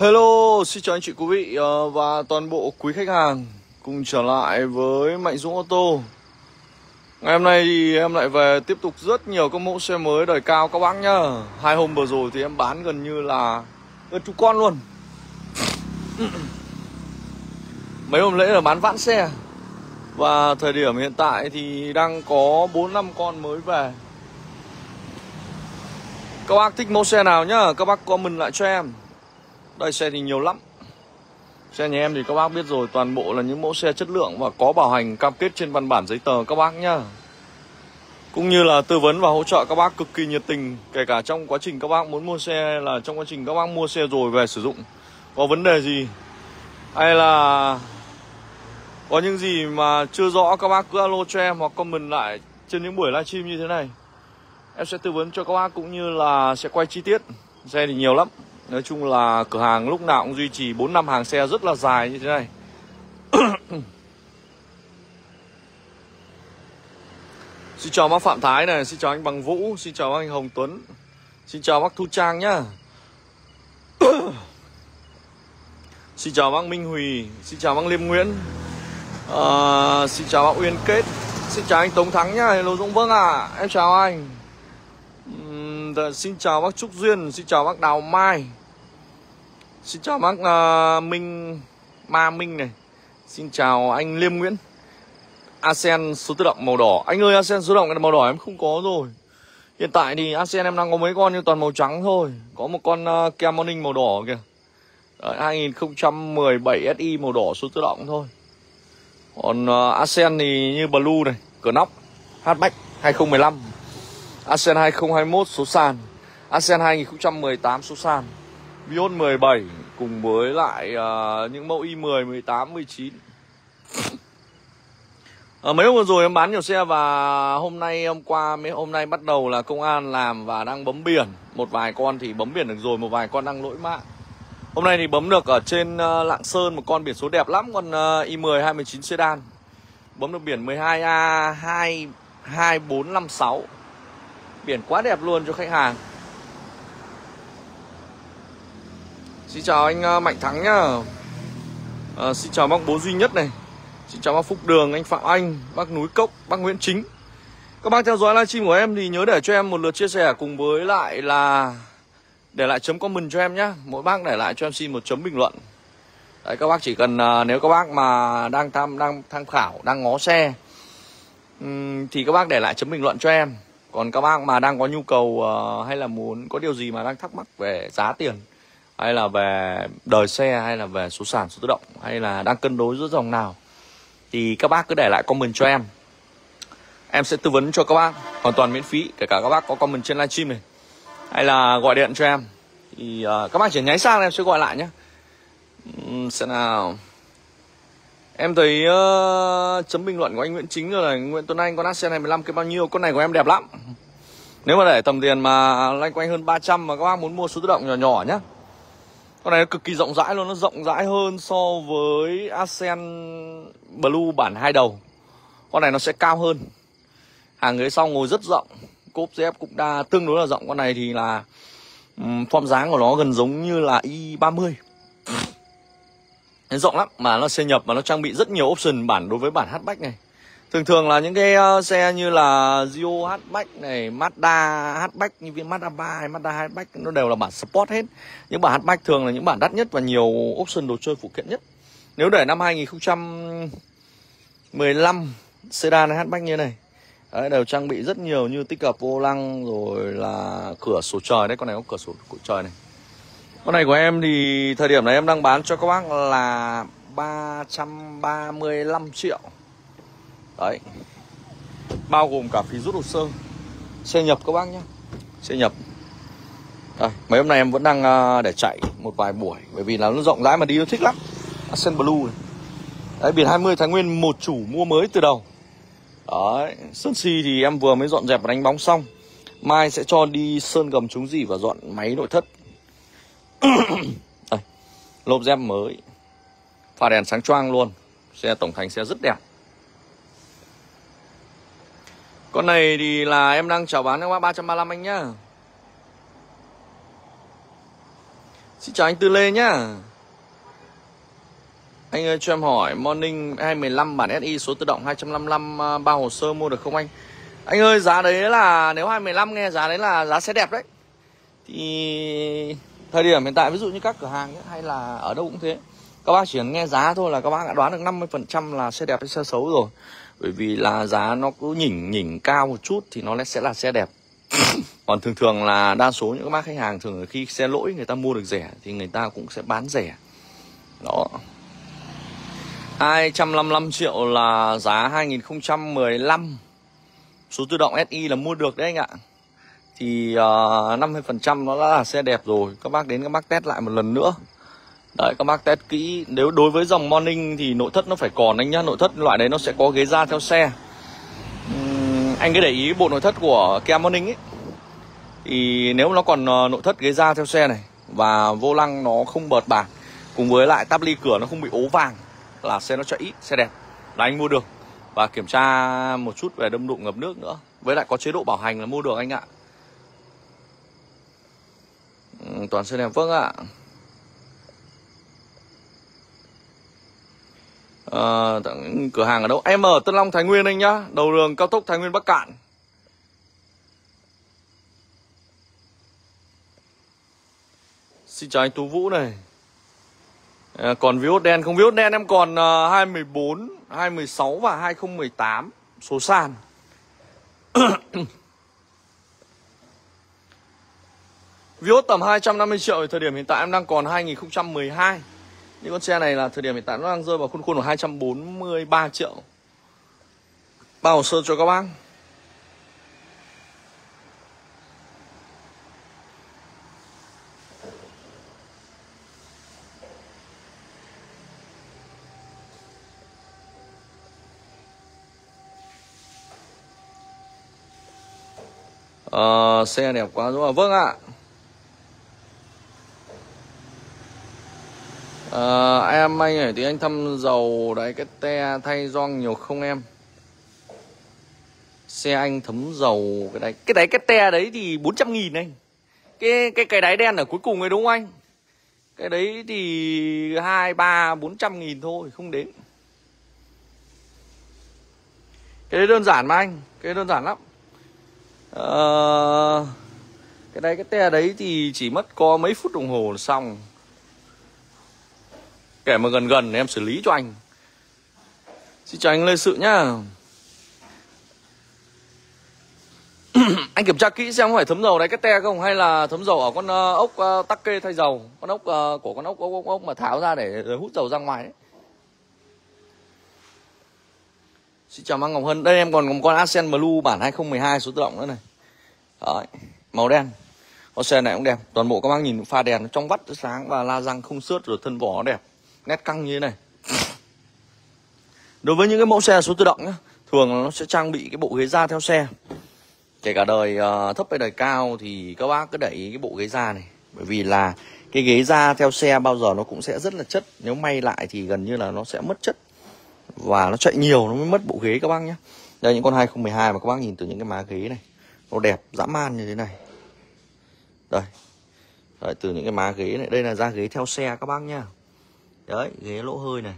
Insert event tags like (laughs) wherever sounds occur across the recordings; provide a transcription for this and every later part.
Hello, xin chào anh chị quý vị ờ, và toàn bộ quý khách hàng cùng trở lại với Mạnh Dũng ô tô. Ngày hôm nay thì em lại về tiếp tục rất nhiều các mẫu xe mới đời cao các bác nhá. Hai hôm vừa rồi thì em bán gần như là gần chục con luôn. (clears throat) Mấy hôm lễ là bán vãn xe. Và thời điểm hiện tại thì đang có 4 5 con mới về. Các bác thích mẫu xe nào nhá, các bác comment lại cho em. Đây, xe thì nhiều lắm. Xe nhà em thì các bác biết rồi, Toàn bộ là những mẫu xe chất lượng Và có bảo hành cam kết trên văn bản giấy tờ các bác nhá. Cũng như là tư vấn và hỗ trợ các bác cực kỳ nhiệt tình, Kể cả trong quá trình các bác muốn mua xe Là trong quá trình các bác mua xe rồi về sử dụng. Có vấn đề gì? Hay là Có những gì mà chưa rõ, các bác cứ alo cho em Hoặc comment lại trên những buổi livestream như thế này. Em sẽ tư vấn cho các bác cũng như là sẽ quay chi tiết. Xe thì nhiều lắm. Nói chung là cửa hàng lúc nào cũng duy trì 4 năm hàng xe rất là dài như thế này. (coughs) Xin chào bác Phạm Thái này, xin chào anh Bằng Vũ, xin chào anh Hồng Tuấn Xin chào bác Thu Trang nhá. (coughs) Xin chào bác Minh Hùy, xin chào bác Liêm Nguyễn. À, Xin chào bác Uyên Kết Xin chào anh Tống Thắng nhá, hello Dũng Vương à, em chào anh. Uhm, Xin chào bác Trúc Duyên, xin chào bác Đào Mai. Xin chào bác uh, Minh Ma Minh này. Xin chào anh Liêm Nguyễn. ASEAN số tự động màu đỏ. Anh ơi ASEAN số tự động màu đỏ em không có rồi. Hiện tại thì ASEAN em đang có mấy con nhưng toàn màu trắng thôi. Có một con uh, Kia Morning màu đỏ kìa. Đấy, 2017 SI màu đỏ số tự động thôi. Còn à, uh, ASEAN thì như Blue này Cửa nóc Hatchback 2015 ASEAN 2021 số sàn. ASEAN 2018 số sàn. Vion 17 cùng với lại uh, những mẫu i10, 18, 19 à, Mấy hôm vừa rồi em bán nhiều xe và hôm nay hôm qua mấy hôm nay bắt đầu là công an làm và đang bấm biển. Một vài con thì bấm biển được rồi, một vài con đang lỗi mạng. Hôm nay thì bấm được ở trên uh, Lạng Sơn một con biển số đẹp lắm Con uh, i10 219 sedan. Bấm được biển 12A 2, 2456 Biển quá đẹp luôn cho khách hàng. Xin chào anh ờ, Mạnh Thắng nhá. À, Xin chào bác bố duy nhất này. Xin chào bác Phúc Đường, anh Phạm Anh, bác Núi Cốc, bác Nguyễn Chính. Các bác theo dõi livestream của em thì nhớ để cho em một lượt chia sẻ cùng với lại là Để lại chấm comment cho em nhá. Mỗi bác để lại cho em xin một chấm bình luận. Đấy các bác chỉ cần ờ, nếu các bác mà đang tham đang tham khảo, đang ngó xe Thì các bác để lại chấm bình luận cho em. Còn các bác mà đang có nhu cầu hay là muốn có điều gì mà đang thắc mắc về giá tiền hay là về đời xe hay là về số sản số tự động hay là đang cân đối giữa dòng nào. Thì các bác cứ để lại comment cho em. Em sẽ tư vấn cho các bác hoàn toàn miễn phí kể cả các bác có comment trên livestream này. Hay là gọi điện cho em. Thì uh, các bác chỉ nháy sang em sẽ gọi lại nhé uhm, sẽ nào. Em thấy uh, chấm bình luận của anh Nguyễn Chính rồi là Nguyễn Tuấn Anh con Accent 25 cái bao nhiêu? Con này của em đẹp lắm. Nếu mà để tầm tiền mà loanh quanh hơn 300 mà các bác muốn mua số tự động nhỏ nhỏ nhá con này nó cực kỳ rộng rãi luôn Nó rộng rãi hơn so với Ascen Blue bản hai đầu. Con này nó sẽ cao hơn. Hàng ghế sau ngồi rất rộng Cốp dép cũng đa tương đối là rộng. Con này thì là um, Form dáng của nó gần giống như là i30 Nó rộng lắm Mà nó xe nhập và nó trang bị rất nhiều option bản đối với bản hatchback này. Thường thường là những cái ờ, xe như là Gio hatchback này, Mazda hatchback như viên Mazda 3 hay Mazda hatchback nó đều là bản sport hết. Những bản hatchback thường là những bản đắt nhất và nhiều option đồ chơi phụ kiện nhất. Nếu để năm 2015 sedan hay hatchback như này Đấy, đều trang bị rất nhiều như tích hợp vô lăng rồi là cửa sổ trời đấy con này có cửa sổ của trời này con này của em thì thời điểm này em đang bán cho các bác là 335 triệu Đấy. Bao gồm cả phí rút hồ sơ. Xe nhập các bác nhé. Xe nhập. Đây, mấy hôm nay em vẫn đang uh, để chạy một vài buổi Bởi vì là nó rộng rãi mà đi nó thích lắm. À, Accent Blue này. Đấy, biển 20 Thái Nguyên một chủ mua mới từ đầu. Đấy, Sơn xi thì em vừa mới dọn dẹp và đánh bóng xong. Mai sẽ cho đi sơn gầm chúng gì và dọn máy nội thất. (coughs) Đây, lốp dép mới. Pha đèn sáng choang luôn. Xe tổng thành xe rất đẹp. Con này thì là em đang chào bán cho bác 335 anh nhá. Xin chào anh Tư Lê nhá. Anh ơi cho em hỏi Morning 215 bản SI số tự động 255 ờ, ba hồ sơ mua được không anh? Anh ơi giá đấy là Nếu 215 nghe giá đấy là giá sẽ đẹp đấy. Thì Thời điểm hiện tại ví dụ như các cửa hàng ấy, Hay là ở đâu cũng thế Các bác chỉ cần nghe giá thôi là các bác đã đoán được 50% là xe đẹp hay xe xấu rồi. Bởi vì là giá nó cứ nhỉnh nhỉnh cao một chút Thì nó sẽ là xe đẹp. (coughs) Còn thường thường là đa số những các bác khách hàng thường khi xe lỗi người ta mua được rẻ thì người ta cũng sẽ bán rẻ. Đó. 255 triệu là giá 2015 số tự động SI là mua được đấy anh ạ. Thì ờ, uh, 50% nó đã là xe đẹp rồi. Các bác đến các bác test lại một lần nữa. Đấy các bác test kỹ. Nếu đối với dòng Morning thì nội thất nó phải còn anh nhá. Nội thất loại đấy nó sẽ có ghế da theo xe. Anh cứ để ý bộ nội thất của Kia Morning ấy. Thì nếu nó còn ờ, nội thất ghế da theo xe này và vô lăng nó không bợt bạc cùng với lại tắp ly cửa nó không bị ố vàng là xe nó chạy ít xe đẹp. Là anh mua được. Và kiểm tra một chút về đâm đụng ngập nước nữa. Với lại có chế độ bảo hành là mua được anh ạ. Uhm, toàn xe đẹp vâng ạ. À, cửa hàng ở đâu? Em ở Tân Long Thái Nguyên anh nhá. Đầu đường cao tốc Thái Nguyên Bắc Cạn. Xin chào anh Tú Vũ này. À, Còn virus đen không? Virus đen em còn uh, 214 216 và 2018 Số sàn. (coughs) Viốt tầm 250 triệu Thời điểm hiện tại em đang còn 2012 những con xe này là thời điểm hiện tại nó đang rơi vào khuôn khuôn của 243 triệu. Bao hồ sơ cho các bác. Ờ, xe đẹp quá đúng không? Vâng ạ. À, em anh này thì anh thăm dầu đấy cái te thay gioăng nhiều không em? Xe anh thấm dầu cái đấy. Cái đấy cái te đấy thì 400 nghìn anh. Cái cái cái đáy đen ở cuối cùng ấy đúng không anh? Cái đấy thì hai ba bốn trăm nghìn thôi không đến. Cái đấy đơn giản mà anh cái đơn giản lắm. À, cái đấy cái te đấy thì chỉ mất có mấy phút đồng hồ là xong. Kẻ mà gần gần thì em xử lý cho anh. Xin chào anh Lê Sự nhá. (clears throat) Anh kiểm tra kỹ xem có phải thấm dầu đáy cái te không Hay là thấm dầu ở con ờ, ốc uh, tắc kê thay dầu Con ốc uh, của con ốc, ốc, ốc, ốc mà tháo ra để hút dầu ra ngoài ấy. Xin chào Mang Ngọc Hân. Đây em còn có một con Ascent Blue bản 2012 số tự động nữa này. Đấy, màu đen. Con xe này cũng đẹp. Toàn bộ các bác nhìn pha đèn nó trong vắt sáng và la răng không xước rồi thân vỏ nó đẹp nét căng như thế này. Đối với những cái mẫu xe số tự động nhá thường nó sẽ trang bị cái bộ ghế da theo xe. Kể cả đời uh, thấp hay đời cao thì các bác cứ để ý cái bộ ghế da này. Bởi vì là cái ghế da theo xe bao giờ nó cũng sẽ rất là chất. Nếu may lại thì gần như là nó sẽ mất chất. Và nó chạy nhiều nó mới mất bộ ghế các bác nhé đây những con 2012 mà các bác nhìn từ những cái má ghế này nó đẹp dã man như thế này. Đây. Đấy, từ những cái má ghế này đây là da ghế theo xe các bác nhá đấy ghế lỗ hơi này.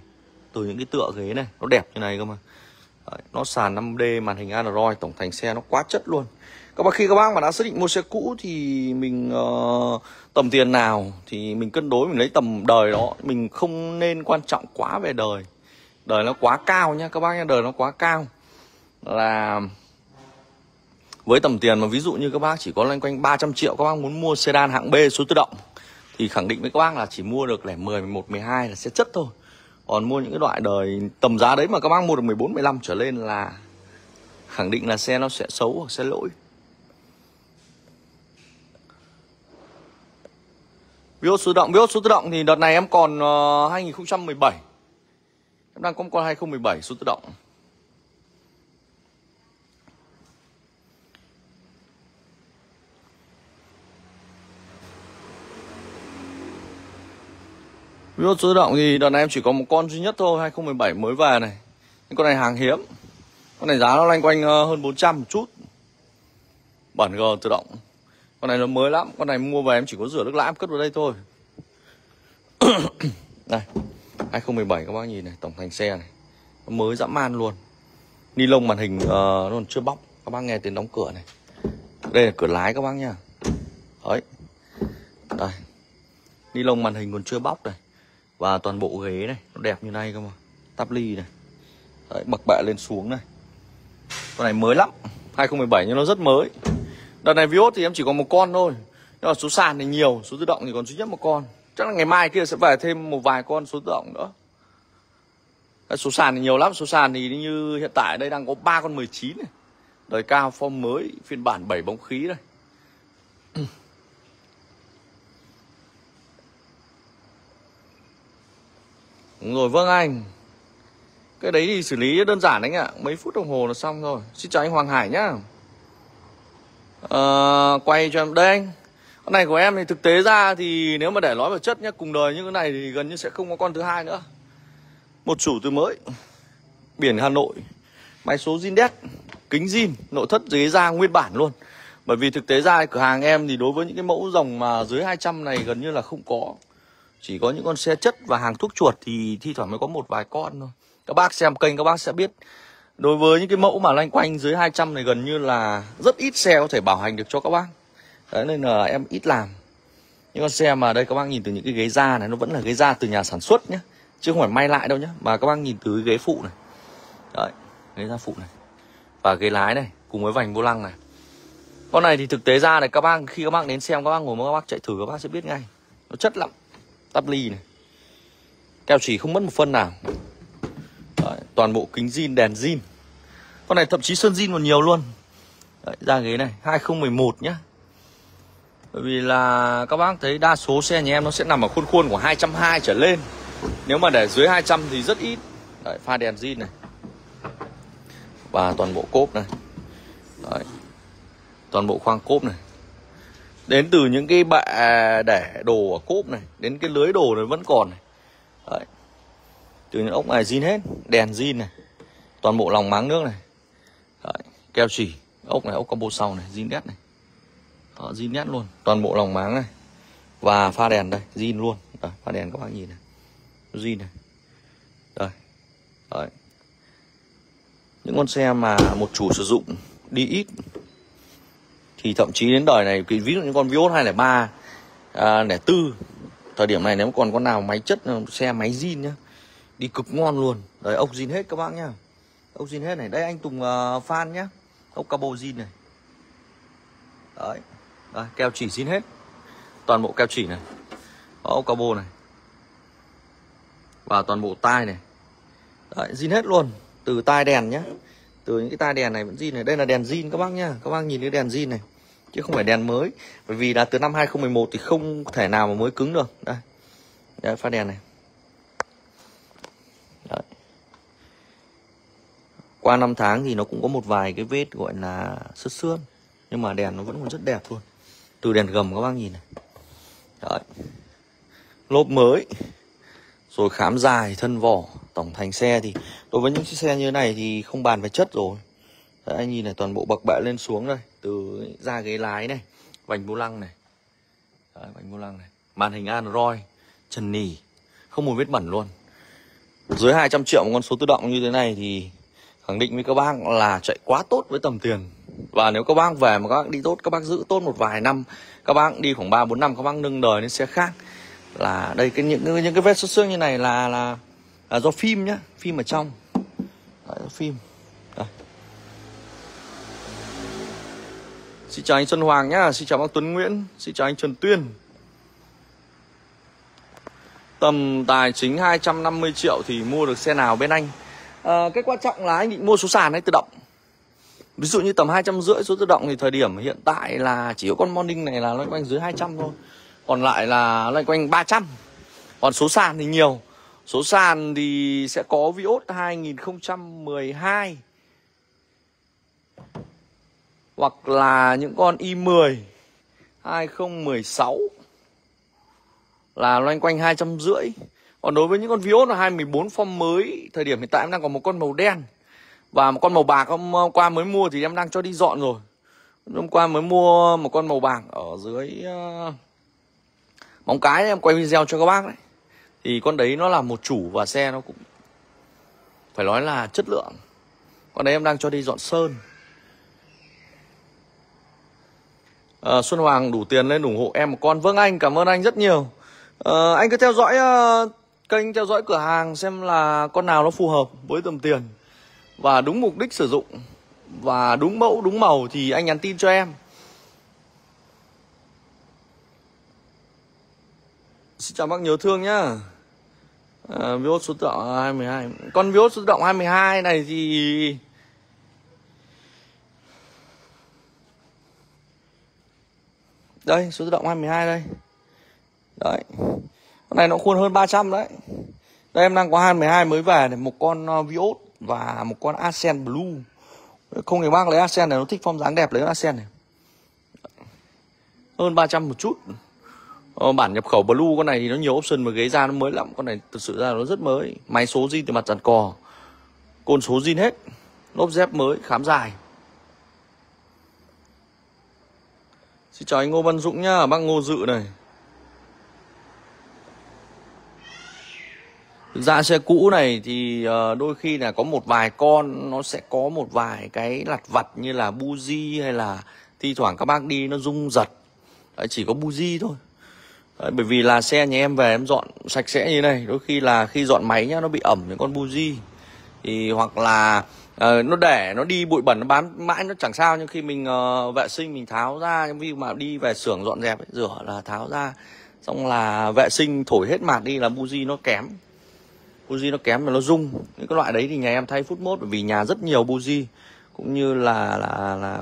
Từ những cái tựa ghế này nó đẹp như này cơ mà. Đấy, nó sàn 5D màn hình Android tổng thành xe nó quá chất luôn. Các bác khi các bác mà đã xác định mua xe cũ thì mình uh, tầm tiền nào thì mình cân đối mình lấy tầm đời đó. Mình không nên quan trọng quá về đời. Đời nó quá cao nhá các bác nhá đời nó quá cao. Là với tầm tiền mà ví dụ như các bác chỉ có loanh quanh 300 triệu các bác muốn mua sedan hạng B số tự động thì khẳng định với các bác là chỉ mua được lẻ 10, 11, 12 là sẽ chất thôi. Còn mua những cái loại đời tầm giá đấy mà các bác mua được 14, 15 trở lên là khẳng định là xe nó sẽ xấu hoặc sẽ lỗi. Vios số động, Vios số tự động thì đợt này em còn ờ, uh, 2017 Em đang có một con 2017 số tự động. Vios số tự động thì đợt này em chỉ có một con duy nhất thôi 2017 mới về này. Con này hàng hiếm. Con này giá nó lanh quanh ờ, hơn 400 một chút. Bản G tự động. Con này nó mới lắm. Con này mua về em chỉ có rửa nước lã em cất vào đây thôi. (coughs) Đây 2017 các bác nhìn này Tổng thành xe này. Nó mới dã man luôn. Ni lông màn hình uh, nó còn chưa bóc. Các bác nghe tiếng đóng cửa này. Đây là cửa lái các bác nha, Đấy. Đây. Ni lông màn hình còn chưa bóc này. Và toàn bộ ghế này Nó đẹp như này cơ mà. Tắp ly này. Đấy, bậc bạ lên xuống này. Con này mới lắm. 2017 nhưng nó rất mới. Đợt này Vios thì em chỉ có một con thôi. Nhưng mà số sàn thì nhiều Số tự động thì còn duy nhất một con. Chắc là ngày mai kia sẽ về thêm một vài con số tự động nữa. Số sàn thì nhiều lắm. Số sàn thì như hiện tại đây đang có ba con 19 này. Đời cao form mới Phiên bản 7 bóng khí đây Đúng rồi vâng anh. Cái đấy thì xử lý đơn giản anh ạ. Mấy phút đồng hồ là xong rồi. Xin chào anh Hoàng Hải nhá. À, Quay cho em Đây anh. Con này của em thì thực tế ra thì Nếu mà để nói về chất nhá Cùng đời như cái này thì gần như sẽ không có con thứ hai nữa. Một chủ từ mới. Biển Hà Nội. Máy số Zindex. Kính zin Nội thất ghế da nguyên bản luôn. Bởi vì thực tế ra cửa hàng em thì đối với những cái mẫu dòng mà dưới 200 này gần như là không có chỉ có những con xe chất và hàng thuốc chuột thì thi thoảng mới có một vài con thôi. Các bác xem kênh các bác sẽ biết. Đối với những cái mẫu mà loanh quanh dưới 200 này gần như là rất ít xe có thể bảo hành được cho các bác. Đấy nên là em ít làm. Những con xe mà đây các bác nhìn từ những cái ghế da này Nó vẫn là ghế da từ nhà sản xuất nhé Chứ không phải may lại đâu nhé Mà các bác nhìn từ cái ghế phụ này. Đấy, ghế da phụ này. Và ghế lái này, cùng với vành vô lăng này. Con này thì thực tế ra này các bác Khi các bác đến xem các bác ngồi mà các bác chạy thử các bác sẽ biết ngay. Nó chất lắm tắp ly này. Keo chỉ không mất một phân nào. Đấy, toàn bộ kính zin đèn zin. Con này thậm chí sơn zin còn nhiều luôn. Đấy, ra ghế này 2011 nhá. Bởi vì là các bác thấy đa số xe nhà em nó sẽ nằm ở khuôn khuôn của 220 trở lên. Nếu mà để dưới 200 thì rất ít. Đấy, pha đèn zin này. Và toàn bộ cốp này. Đấy. Toàn bộ khoang cốp này đến từ những cái bạ để đồ ở cốp này đến cái lưới đồ này vẫn còn này Đấy. từ những ốc này zin hết đèn zin này toàn bộ lòng máng nước này Đấy. keo chỉ ốc này ốc combo sau này zin nét này Đó, zin nét luôn toàn bộ lòng máng này và pha đèn đây zin luôn Đấy, pha đèn các bạn nhìn này zin này đây Đấy. những con xe mà một chủ sử dụng đi ít thì thậm chí đến đời này ví dụ như con Vios 203 à, 04 thời điểm này nếu còn con nào máy chất xe máy zin nhá đi cực ngon luôn. Đấy ốc zin hết các bác nhá. Ốc zin hết này. Đây anh Tùng à, uh, fan nhá. Ốc cabo zin này. Đấy. Đây, keo chỉ zin hết. Toàn bộ keo chỉ này. Ốc cabo này. Và toàn bộ tai này. Đấy zin hết luôn. Từ tai đèn nhá từ những cái tai đèn này vẫn zin này. Đây là đèn zin các bác nhá. Các bác nhìn cái đèn zin này, chứ không phải đèn mới. Bởi vì là từ năm 2011 thì không thể nào mà mới cứng được. Đây. Đây pha đèn này. Đấy. qua năm tháng thì nó cũng có một vài cái vết gọi là sứt xước nhưng mà đèn nó vẫn còn rất đẹp luôn. Từ đèn gầm các bác nhìn này. Đấy. lốp mới rồi khám dài thân vỏ tổng thành xe thì đối với những chiếc xe như thế này thì không bàn về chất rồi. Đấy, anh nhìn này toàn bộ bậc bệ lên xuống đây từ ra ghế lái này vành vô lăng này. Đấy, vành vô lăng này. Màn hình android trần nỉ không một vết bẩn luôn. Dưới 200 triệu một con số tự động như thế này thì khẳng định với các bác là chạy quá tốt với tầm tiền. Và nếu các bác về mà các bác đi tốt các bác giữ tốt một vài năm các bác đi khoảng ba bốn năm các bác nâng đời lên xe khác là đây cái những những cái vết xuất xương như này là là, là do phim nhá phim ở trong. Đấy, phim. Đây. Xin chào anh Xuân Hoàng nhá Xin chào bác Tuấn Nguyễn Xin chào anh Trần Tuyên. Tầm tài chính 250 triệu thì mua được xe nào bên anh? À, Cái quan trọng là anh định mua số sàn hay tự động? Ví dụ như tầm 250 số tự động thì thời điểm hiện tại là chỉ có con Morning này là nó quanh dưới 200 thôi. Còn lại là loanh quanh 300 Còn số sàn thì nhiều. Số sàn thì sẽ có Vios 2012 Hoặc là những con i10 2016 Là loanh quanh 250 Còn đối với những con Vios là 2014 form mới Thời điểm hiện tại em đang có một con màu đen. Và một con màu bạc hôm ờ, qua mới mua thì em đang cho đi dọn rồi. Hôm qua mới mua một con màu bạc ở dưới uh, Móng cái em quay video cho các bác đấy. Thì con đấy nó là một chủ và xe nó cũng phải nói là chất lượng. Con đấy em đang cho đi dọn sơn. À, Xuân Hoàng đủ tiền lên ủng hộ em một con. Vâng anh cảm ơn anh rất nhiều. À, Anh cứ theo dõi uh, kênh theo dõi cửa hàng xem là con nào nó phù hợp với tầm tiền. Và đúng mục đích sử dụng và đúng mẫu đúng màu thì anh nhắn tin cho em. Xin chào bác nhớ thương nhá. Ờ, à, Vios số tự động 22 Con Vios số tự động 22 này thì Đây số tự động 22 đây. Đấy. Con này nó khuôn hơn 300 đấy. Đây em đang có 22 mới về này. Một con ờ, uh, Vios và một con Ascent Blue. Không thì bác lấy Ascent này Nó thích form dáng đẹp lấy Ascent này. Hơn 300 một chút ờ, Bản nhập khẩu Blue con này thì nó nhiều option Mà ghế da nó mới lắm Con này thực sự ra nó rất mới Máy số zin từ mặt dàn cò Côn số zin hết Lốp dép mới khám dài Xin chào anh Ngô Văn Dũng nhá, bác Ngô Dự này. Thực ra xe cũ này thì ờ, đôi khi là có một vài con nó sẽ có một vài cái lặt vặt như là buji hay là thi thoảng các bác đi nó rung giật. Đấy, chỉ có buji thôi. Đấy, bởi vì là xe nhà em về em dọn sạch sẽ như này, đôi khi là khi dọn máy nhá nó bị ẩm những con buji. Thì hoặc là uh, nó để nó đi bụi bẩn nó bám mãi nó chẳng sao nhưng khi mình uh, vệ sinh mình tháo ra những ví mà đi về xưởng dọn dẹp ấy, rửa là tháo ra xong là vệ sinh thổi hết mạt đi là buji nó kém. Buji nó kém mà nó rung. Những cái loại đấy thì nhà em thay phút mốt bởi vì nhà rất nhiều buji. Cũng như là là là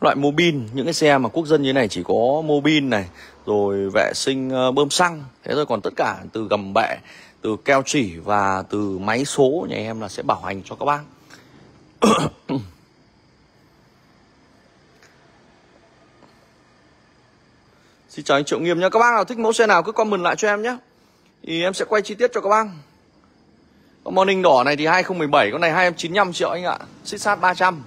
loại mobin những cái xe mà quốc dân như này chỉ có mobin này rồi vệ sinh ờ, bơm xăng. Thế rồi còn tất cả từ gầm bệ từ keo chỉ và từ máy số nhà em là sẽ bảo hành cho các bác. (coughs) Xin chào anh Triệu Nghiêm nhé. Các bác nào thích mẫu xe nào cứ comment lại cho em nhé. Thì em sẽ quay chi tiết cho các bác. Con morning đỏ này thì 2017 Con này 295 triệu anh ạ. Xích sát 300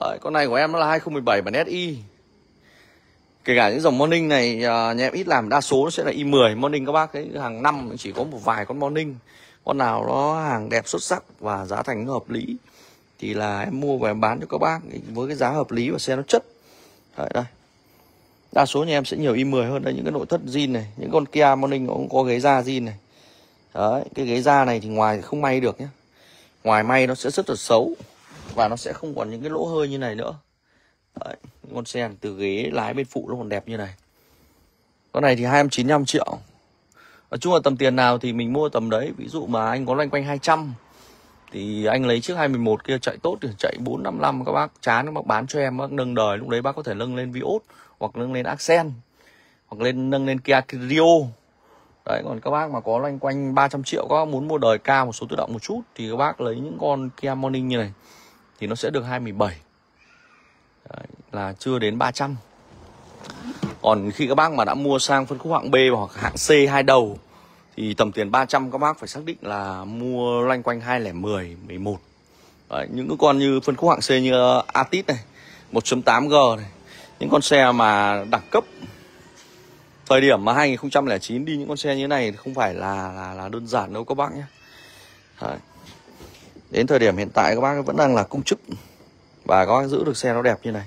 Đấy, Con này của em nó là 2017 bản SI kể cả những dòng morning này uh, nhà em ít làm đa số nó sẽ là i 10 morning các bác ấy. Hàng năm chỉ có một vài con morning. Con nào nó hàng đẹp xuất sắc và giá thành hợp lý thì là em mua và em bán cho các bác với cái giá hợp lý và xe nó chất. Đấy, đây. Đa số nhà em sẽ nhiều i 10 hơn đây những cái nội thất zin này những con Kia Morning cũng có ghế da zin này. Đấy cái ghế da này thì ngoài không may được nhé ngoài may nó sẽ rất là xấu và nó sẽ không còn những cái lỗ hơi như này nữa. Đấy, con xe từ ghế lái bên phụ nó còn đẹp như này. Con này thì 295 triệu. Nói chung là tầm tiền nào thì mình mua tầm đấy. Ví dụ mà anh có loanh quanh 200 Thì anh lấy chiếc 211 kia chạy tốt thì chạy 455 Các bác chán các bác bán cho em Bác nâng đời. Lúc đấy bác có thể nâng lên Vios Hoặc nâng lên Accent Hoặc lên nâng lên Kia Rio. Đấy còn các bác mà có loanh quanh 300 triệu Các bác muốn mua đời cao một số tự động một chút Thì các bác lấy những con Kia Morning như này Thì nó sẽ được 217 Đấy, là chưa đến 300 còn khi các bác mà đã mua sang phân khúc hạng B hoặc hạng C hai đầu thì tầm tiền 300 các bác phải xác định là mua loanh quanh 2010, 11 Đấy, những cái con như phân khúc hạng C như uh, Atit này 1.8G này những con xe mà đẳng cấp thời điểm mà 2009 đi những con xe như này không phải là là, là đơn giản đâu các bác nhé. Đấy. đến thời điểm hiện tại các bác vẫn đang là công chức và có giữ được xe nó đẹp như này.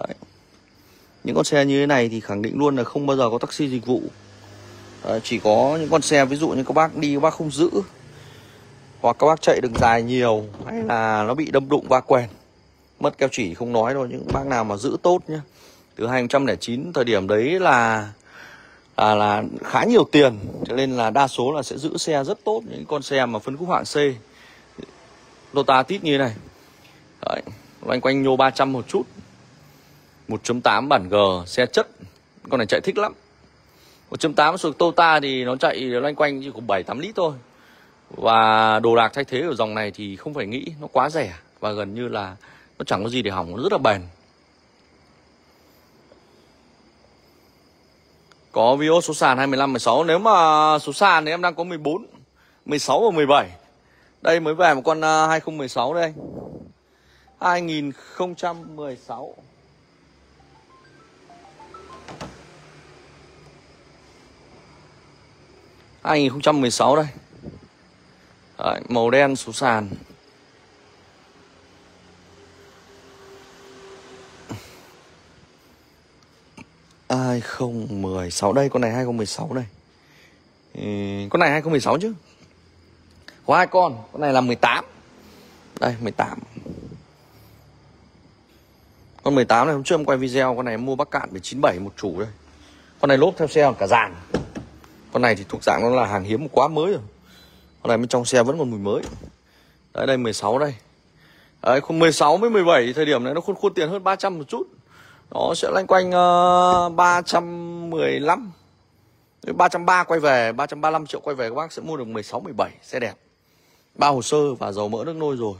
Đấy. những con xe như thế này thì khẳng định luôn là không bao giờ có taxi dịch vụ. Đấy, chỉ có những con xe ví dụ như các bác đi các bác không giữ hoặc các bác chạy đường dài nhiều hay là nó bị đâm đụng va quèn mất keo chỉ không nói đâu những bác nào mà giữ tốt nhá. Từ 2009 thời điểm đấy là là, là khá nhiều tiền cho nên là đa số là sẽ giữ xe rất tốt những con xe mà phân khúc hạng C. Lotus tít như thế này. Đấy, loanh quanh nhô 300 một chút. 1.8 bản G xe chất. Con này chạy thích lắm. 1.8 số Tota thì nó chạy loanh quanh chỉ có 7 8 lít thôi. Và đồ đạc thay thế của dòng này thì không phải nghĩ nó quá rẻ. Và gần như là nó chẳng có gì để hỏng nó rất là bền. Có video số sàn 25 16 nếu mà số sàn thì em đang có 14 16 và 17 đây mới về một con 2016 à, đây. 2016 2016 đây. Đấy, màu đen số sàn. Hai không mười sáu đây con này hai không mười sáu đây. Con này hai không mười sáu chứ. Có hai con con này là 18 đây 18 con 18 này hôm trước em quay video con này em mua Bắc Cạn 97 một chủ đây. Con này lốp theo xe cả dàn. Con này thì thuộc dạng nó là hàng hiếm quá mới rồi. Con này bên trong xe vẫn còn mùi mới. Đấy đây 16 đây. Đấy không 16 với 17 thời điểm này nó khuôn khuôn tiền hơn 300 một chút. Nó sẽ loanh quanh uh, 315 330 quay về 335 triệu quay về các bác sẽ mua được 16 17 xe đẹp. Ba hồ sơ và dầu mỡ nước nôi rồi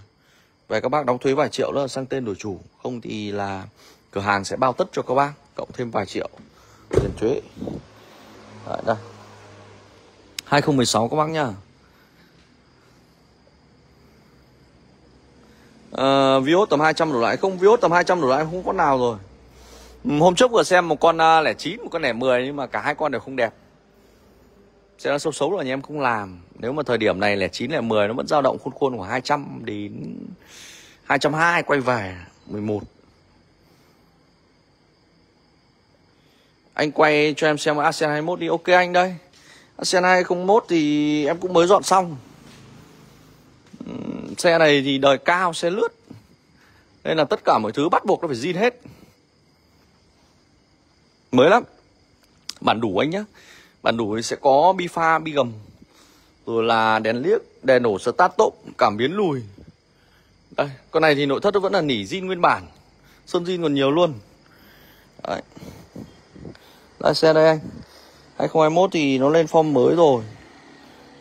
về các bác đóng thuế vài triệu là sang tên đổi chủ. Không thì là cửa hàng sẽ bao tất cho các bác cộng thêm vài triệu tiền thuế. Đấy, đây. 2016 các bác nhá. À, Vios tầm 200 đổ lại. Không Vios tầm 200 đổ lại không có nào rồi. Hôm trước vừa xem một con uh, lẻ 9 một con lẻ 10 nhưng mà cả hai con đều không đẹp sẽ là xấu xấu là nhà em không làm. Nếu mà thời điểm này là 9 là 10 nó vẫn dao động khuôn khuôn của 200 đến 220 quay về 11 Anh quay cho em xem ASEAN 21 đi. Ok anh đây. ASEAN 2001 thì em cũng mới dọn xong. Xe này thì đời cao, xe lướt. Nên là tất cả mọi thứ bắt buộc nó phải zin hết. Mới lắm. Bản đủ anh nhá. Bản đủ sẽ có bi pha, bi gầm. Rồi là đèn liếc, đèn nổ start top, cảm biến lùi. Đây, con này thì nội thất nó vẫn là nỉ zin nguyên bản. Sơn zin còn nhiều luôn. Đấy. Đây xe đây anh. 2021 thì nó lên form mới rồi.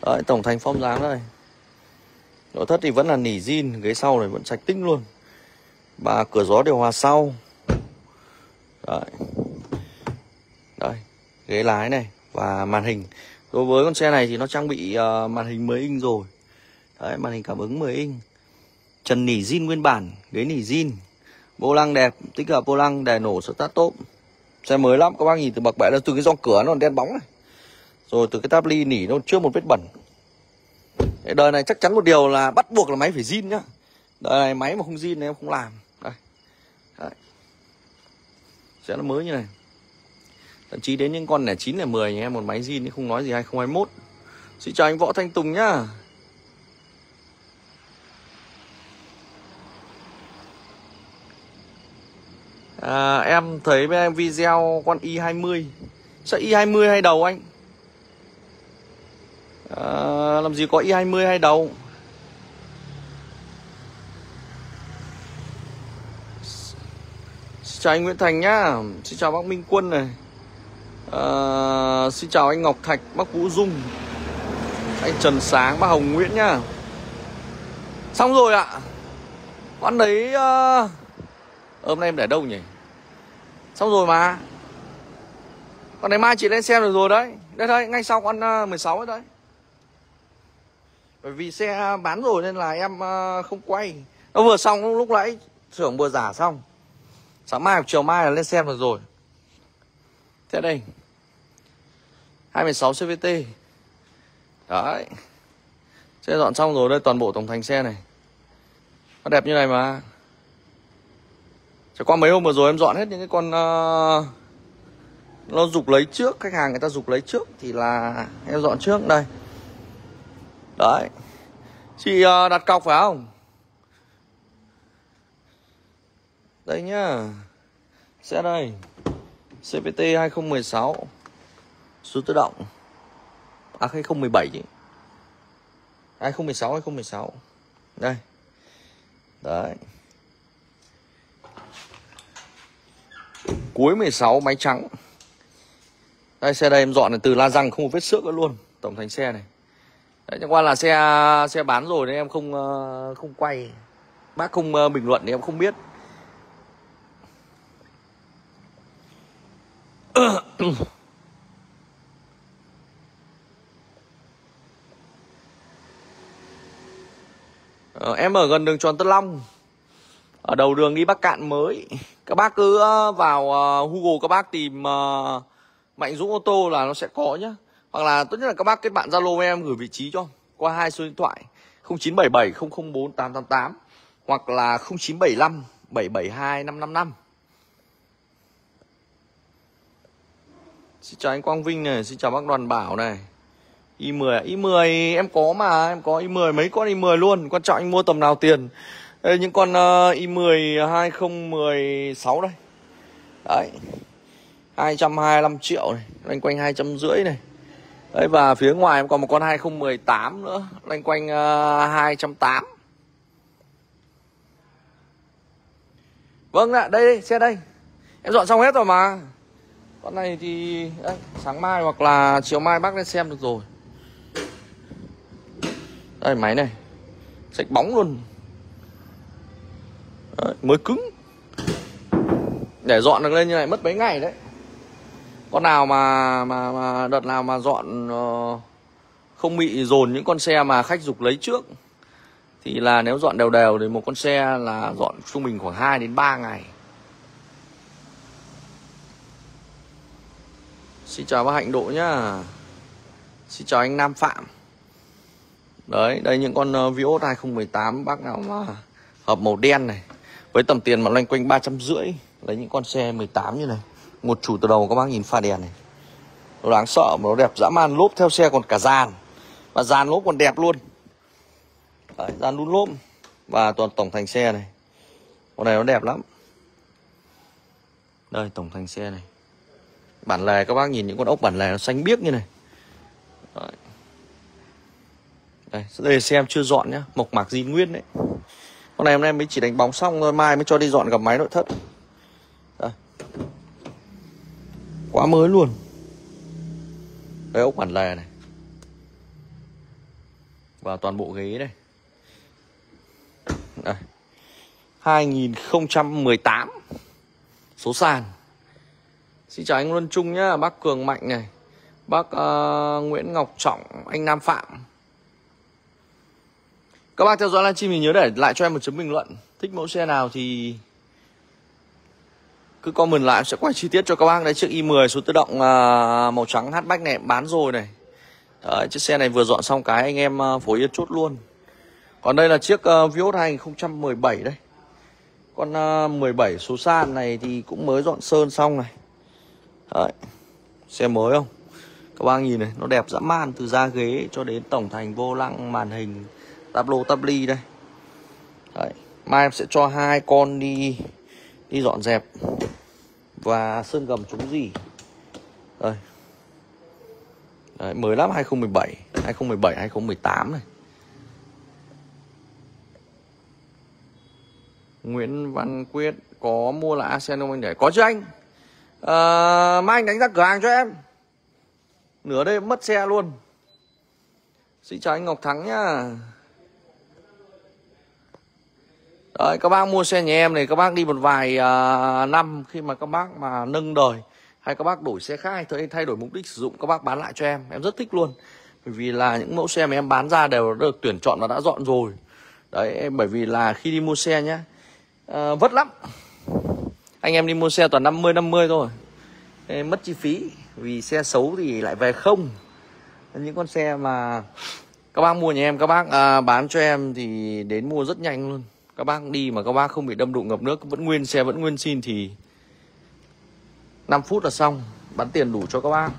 Đấy, tổng thành form dáng đây Nội thất thì vẫn là nỉ zin Ghế sau này vẫn sạch tinh luôn. Và cửa gió điều hòa sau. Đấy. Đây Ghế lái này. Và màn hình. Đối với con xe này thì nó trang bị uh, màn hình 10 inch rồi. Đấy màn hình cảm ứng 10 inch. Trần nỉ zin nguyên bản Ghế nỉ zin. Vô lăng đẹp Tích hợp vô lăng đèn nổ start top. Xe mới lắm các bác nhìn từ bậc bệ là từ cái gioăng cửa nó còn đen bóng này. Rồi từ cái táp ly nỉ nó chưa một vết bẩn. Đời này chắc chắn một điều là bắt buộc là máy phải zin nhá. Đời này máy mà không zin thì em không làm. Đây. Đấy. Xe nó mới như này. Thậm chí đến những con này 9 là 10 em một máy zin không nói gì 2021 Xin chào anh Võ Thanh Tùng nhá. À, Em thấy bên em video con i20 Sao i20 hay đầu anh? À, Làm gì có i20 hay đầu? Xin chào anh Nguyễn Thành nhá. Xin chào bác Minh Quân này à, Xin chào anh Ngọc Thạch Bác Vũ Dung. Anh Trần Sáng Bác Hồng Nguyễn nhá. Xong rồi ạ. Con đấy uh... Hôm nay em để đâu nhỉ? Xong rồi mà. Con này mai chị lên xem được rồi đấy. Đây đây ngay sau con ờ, uh, 16 ấy đấy. Bởi vì xe bán rồi nên là em uh, không quay. Nó vừa xong lúc nãy Xưởng vừa giả xong. Sáng mai hoặc chiều mai là lên xem được rồi. Thế đây. 26 CVT Đấy. Xe dọn xong rồi đây toàn bộ tổng thành xe này. Nó đẹp như này mà. Chỉ qua mấy hôm vừa rồi em dọn hết những cái con uh, Nó dục lấy trước Khách hàng người ta dục lấy trước Thì là em dọn trước. Đây. Đấy. Chị uh, đặt cọc phải không? Đây nhá. Xe đây. CVT 2016 Số tự động. À 2017 chứ. À, 2016 2016 Đây. Đấy. Cuối 16 máy trắng. Đây xe đây em dọn từ la răng không có vết xước nữa luôn. Tổng thành xe này. Đấy, chẳng qua là xe xe bán rồi nên em không ờ, không quay. Bác không ờ, bình luận thì em không biết. (clears throat) Ờ, em ở gần đường tròn Tân Long. Ở đầu đường đi Bắc Cạn mới. Các bác cứ ờ, vào ờ, Google các bác tìm ờ, Mạnh Dũng ô tô là nó sẽ có nhá. Hoặc là tốt nhất là các bác kết bạn zalo với em gửi vị trí cho qua hai số điện thoại 0977 004 888 hoặc là 0975 772 555 Xin chào anh Quang Vinh này, xin chào bác Đoàn Bảo này i10 à? i10 em có mà em có i10 mấy con i10 luôn. Quan trọng anh mua tầm nào tiền? Đây những con uh, i10 2016 đây. Đấy. 225 triệu này loanh quanh hai trăm rưỡi này. Đấy và phía ngoài em còn một con 2018 nữa loanh quanh ờ, hai trăm tám. Vâng ạ đây, đây xe đây. Em dọn xong hết rồi mà. Con này thì đấy, sáng mai hoặc là chiều mai bác lên xem được rồi đây máy này. Sạch bóng luôn. Đấy, mới cứng. Để dọn được lên như này mất mấy ngày đấy. Con nào mà mà mà đợt nào mà dọn uh, không bị dồn những con xe mà khách dục lấy trước thì là nếu dọn đều đều thì một con xe là dọn trung bình khoảng 2 đến 3 ngày. Xin chào bác Hạnh Độ nhá. Xin chào anh Nam Phạm. Đấy, đây những con ờ, Vios 2018 bác nào mà hợp màu đen này. Với tầm tiền mà loanh quanh ba trăm rưỡi Lấy những con xe 18 như này. Một chủ từ đầu các bác nhìn pha đèn này. Nó đáng sợ mà nó đẹp dã man Lốp theo xe còn cả dàn. Và dàn lốp còn đẹp luôn. Đấy, dàn đun lốp Và toàn tổng thành xe này. Con này nó đẹp lắm. Đây tổng thành xe này. Bản lề các bác nhìn những con ốc bản lề nó xanh biếc như này. Đấy. Đây, đây xem chưa dọn nhá. Mộc mạc gì nguyên đấy. Con này hôm nay mới chỉ đánh bóng xong thôi Mai mới cho đi dọn gặp máy nội thất. Đây. Quá mới luôn. Đây ốc bản lề này. Và toàn bộ ghế đây. Đây. 2018 Số sàn. Xin chào anh Luân Trung nhá, bác Cường Mạnh này. Bác uh, Nguyễn Ngọc Trọng, anh Nam Phạm. Các bác theo dõi livestream thì nhớ để lại cho em một chấm bình luận. Thích mẫu xe nào thì cứ comment lại sẽ quay chi tiết cho các bác. Đấy chiếc i10 số tự động à, màu trắng hatchback này bán rồi này. Đấy, chiếc xe này vừa dọn xong cái anh em à, phối yên chốt luôn. Còn đây là chiếc à, Vios 2017 đây. Con 17 số sàn này thì cũng mới dọn sơn xong này. Đấy. Xe mới không? Các bác nhìn này, nó đẹp dã man từ da ghế cho đến tổng thành vô lăng, màn hình, táp lô táp ly đây. Đấy. Mai em sẽ cho hai con đi đi dọn dẹp và sơn gầm chúng gì. Đây. Đấy, mới lắm 2017, 2017, 2018 này. Nguyễn Văn Quyết có mua là Arsenal không anh để? Có chứ anh à, mai anh đánh ra cửa hàng cho em nửa đêm mất xe luôn xin chào anh ngọc thắng nhá Đấy, các bác mua xe nhà em này các bác đi một vài uh, năm khi mà các bác mà nâng đời hay các bác đổi xe khác hay thay đổi mục đích sử dụng các bác bán lại cho em. Em rất thích luôn. Bởi vì là những mẫu xe mà em bán ra đều được tuyển chọn và đã dọn rồi. Đấy bởi vì là khi đi mua xe nhá uh, vất lắm. Anh em đi mua xe toàn 50 50 thôi. Ê, mất chi phí vì xe xấu thì lại về không. Những con xe mà các bác mua nhà em các bác uh, bán cho em thì đến mua rất nhanh luôn các bác đi mà các bác không bị đâm đụng ngập nước vẫn nguyên xe vẫn nguyên xin thì 5 phút là xong. Bán tiền đủ cho các bác.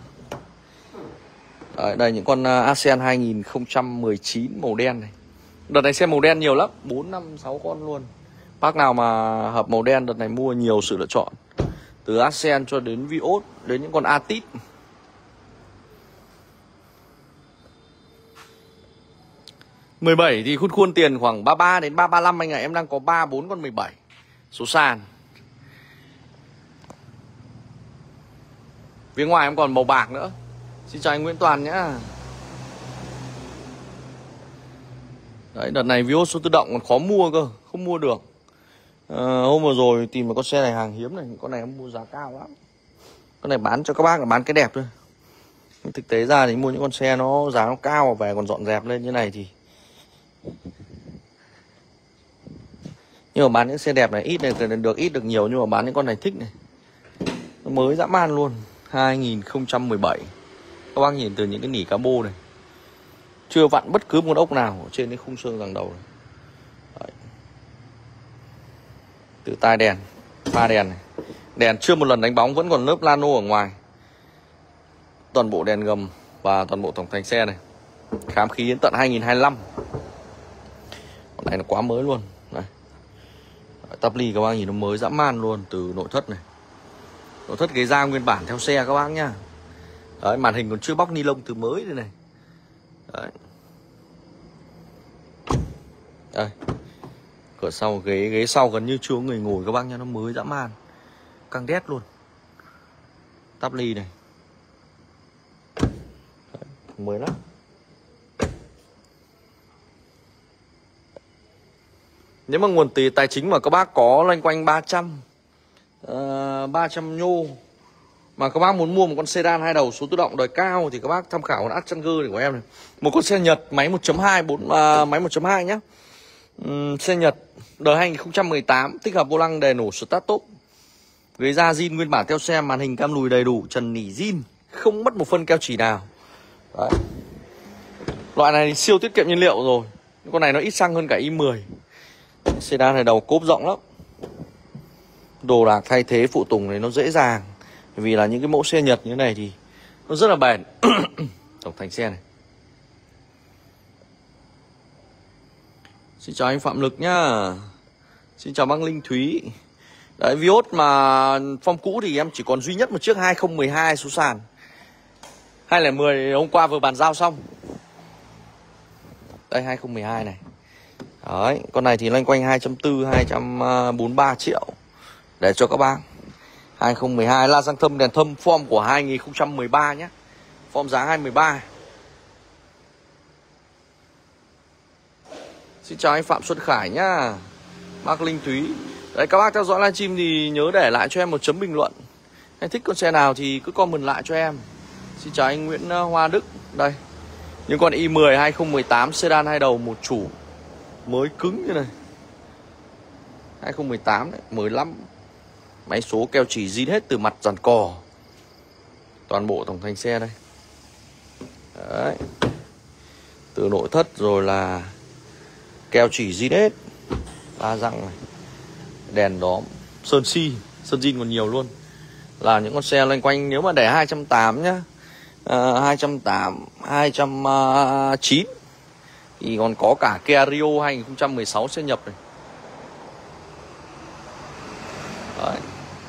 Đấy, đây những con à, ASEAN 2019 màu đen này. Đợt này xe màu đen nhiều lắm 4, 5, 6 con luôn. Bác nào mà hợp màu đen đợt này mua nhiều sự lựa chọn. Từ ASEAN cho đến Vios Đến những con Atit. Mười bảy thì khuôn khuôn tiền khoảng 33 đến 335 anh ạ. Em đang có 3, 4 con 17 Số sàn. Phía ngoài em còn màu bạc nữa. Xin chào anh Nguyễn Toàn nhá. Đấy đợt này Vios số tự động còn khó mua cơ Không mua được. À, hôm vừa rồi tìm một con xe này hàng hiếm này con này em mua giá cao lắm. Con này bán cho các bác là bán cái đẹp thôi. Thực tế ra thì mua những con xe nó giá nó cao và về còn dọn dẹp lên như này thì nhưng mà bán những xe đẹp này ít này được ít được nhiều, nhưng mà bán những con này thích này. Nó mới dã man luôn 2017 các bác nhìn từ những cái nỉ cabo này. Chưa vặn bất cứ một ốc nào trên cái khung xương đằng đầu này. Đấy. từ tai đèn pha đèn này. Đèn chưa một lần đánh bóng, vẫn còn lớp lano ở ngoài. Toàn bộ đèn gầm và toàn bộ tổng thành xe này. Khám khí đến tận 2025 này nó quá mới luôn. Này. Tắp ly các bác nhìn nó mới dã man luôn từ nội thất này. Nội thất ghế da nguyên bản theo xe các bác nhá. Đấy màn hình còn chưa bóc ni lông từ mới đây này. Đấy. Đây. Cửa sau ghế ghế sau gần như chưa người ngồi các bác nhá nó mới dã man. Căng đét luôn. Tắp ly này. Đấy, mới lắm. Nếu mà nguồn tỷ tài chính mà các bác có loanh quanh 300 uh, 300 nhô mà các bác muốn mua một con sedan hai đầu số tự động đời cao thì các bác tham khảo con Aschanger này của em này. Một con xe Nhật máy 1.2 4 uh, máy 1.2 nhá. Um, xe Nhật đời 2018 tích hợp vô lăng đề nổ start top. Ghế da zin nguyên bản theo xe, màn hình cam lùi đầy đủ, trần nỉ zin, không mất một phân keo chỉ nào. Đấy. Loại này thì siêu tiết kiệm nhiên liệu rồi. Con này nó ít xăng hơn cả i10. Sedan này đầu cốp rộng lắm. Đồ đạc thay thế phụ tùng này nó dễ dàng. Vì là những cái mẫu xe Nhật như thế này thì Nó rất là bền. (coughs) Tổng thành xe này. Xin chào anh Phạm Lực nhá. Xin chào bác Linh Thúy. Đấy, Vios mà phong cũ thì em chỉ còn duy nhất một chiếc 2012 số sàn. 2010 hôm qua vừa bàn giao xong. Đây 2012 này. Đấy, con này thì loanh quanh 2.4 243 à, triệu để cho các bác. 2012 la răng thâm đèn thâm form của 2013 nhé. Form giá 2013. Xin chào anh Phạm Xuân Khải nhá. Mark Linh Thúy. Đấy các bác theo dõi livestream thì nhớ để lại cho em một chấm bình luận. Anh thích con xe nào thì cứ comment lại cho em. Xin chào anh Nguyễn à, Hoa Đức. Đây. Những con i10 2018 sedan hai đầu một chủ mới cứng như này. 2018 đấy mới lắm. Máy số keo chỉ zin hết từ mặt dàn cò. Toàn bộ tổng thành xe đây. Đấy. Từ nội thất rồi là keo chỉ zin hết. Ba răng này. Đèn đóm sơn si sơn zin còn nhiều luôn. Là những con xe loanh quanh nếu mà để 280 nhá. Uh, 280 209 thì còn có cả Kia Rio 2016 sẽ nhập này. Đấy.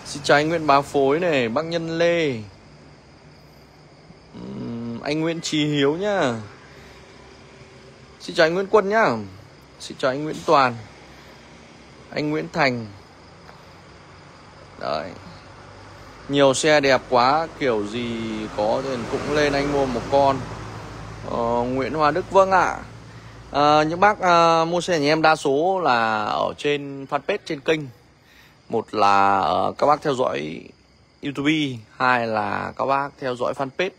Xin chào anh Nguyễn Bá Phối này Bác Nhân Lê. Uhm, Anh Nguyễn Trí Hiếu nhá. Xin chào anh Nguyễn Quân nhá. Xin chào anh Nguyễn Toàn. Anh Nguyễn Thành. Đấy. Nhiều xe đẹp quá Kiểu gì có thì cũng lên anh mua một con. Ờ, Nguyễn Hoa Đức Vâng ạ. à. À, những bác à, mua xe nhà em đa số là ở trên fanpage trên kênh. Một là uh, các bác theo dõi youtube hai là các bác theo dõi fanpage.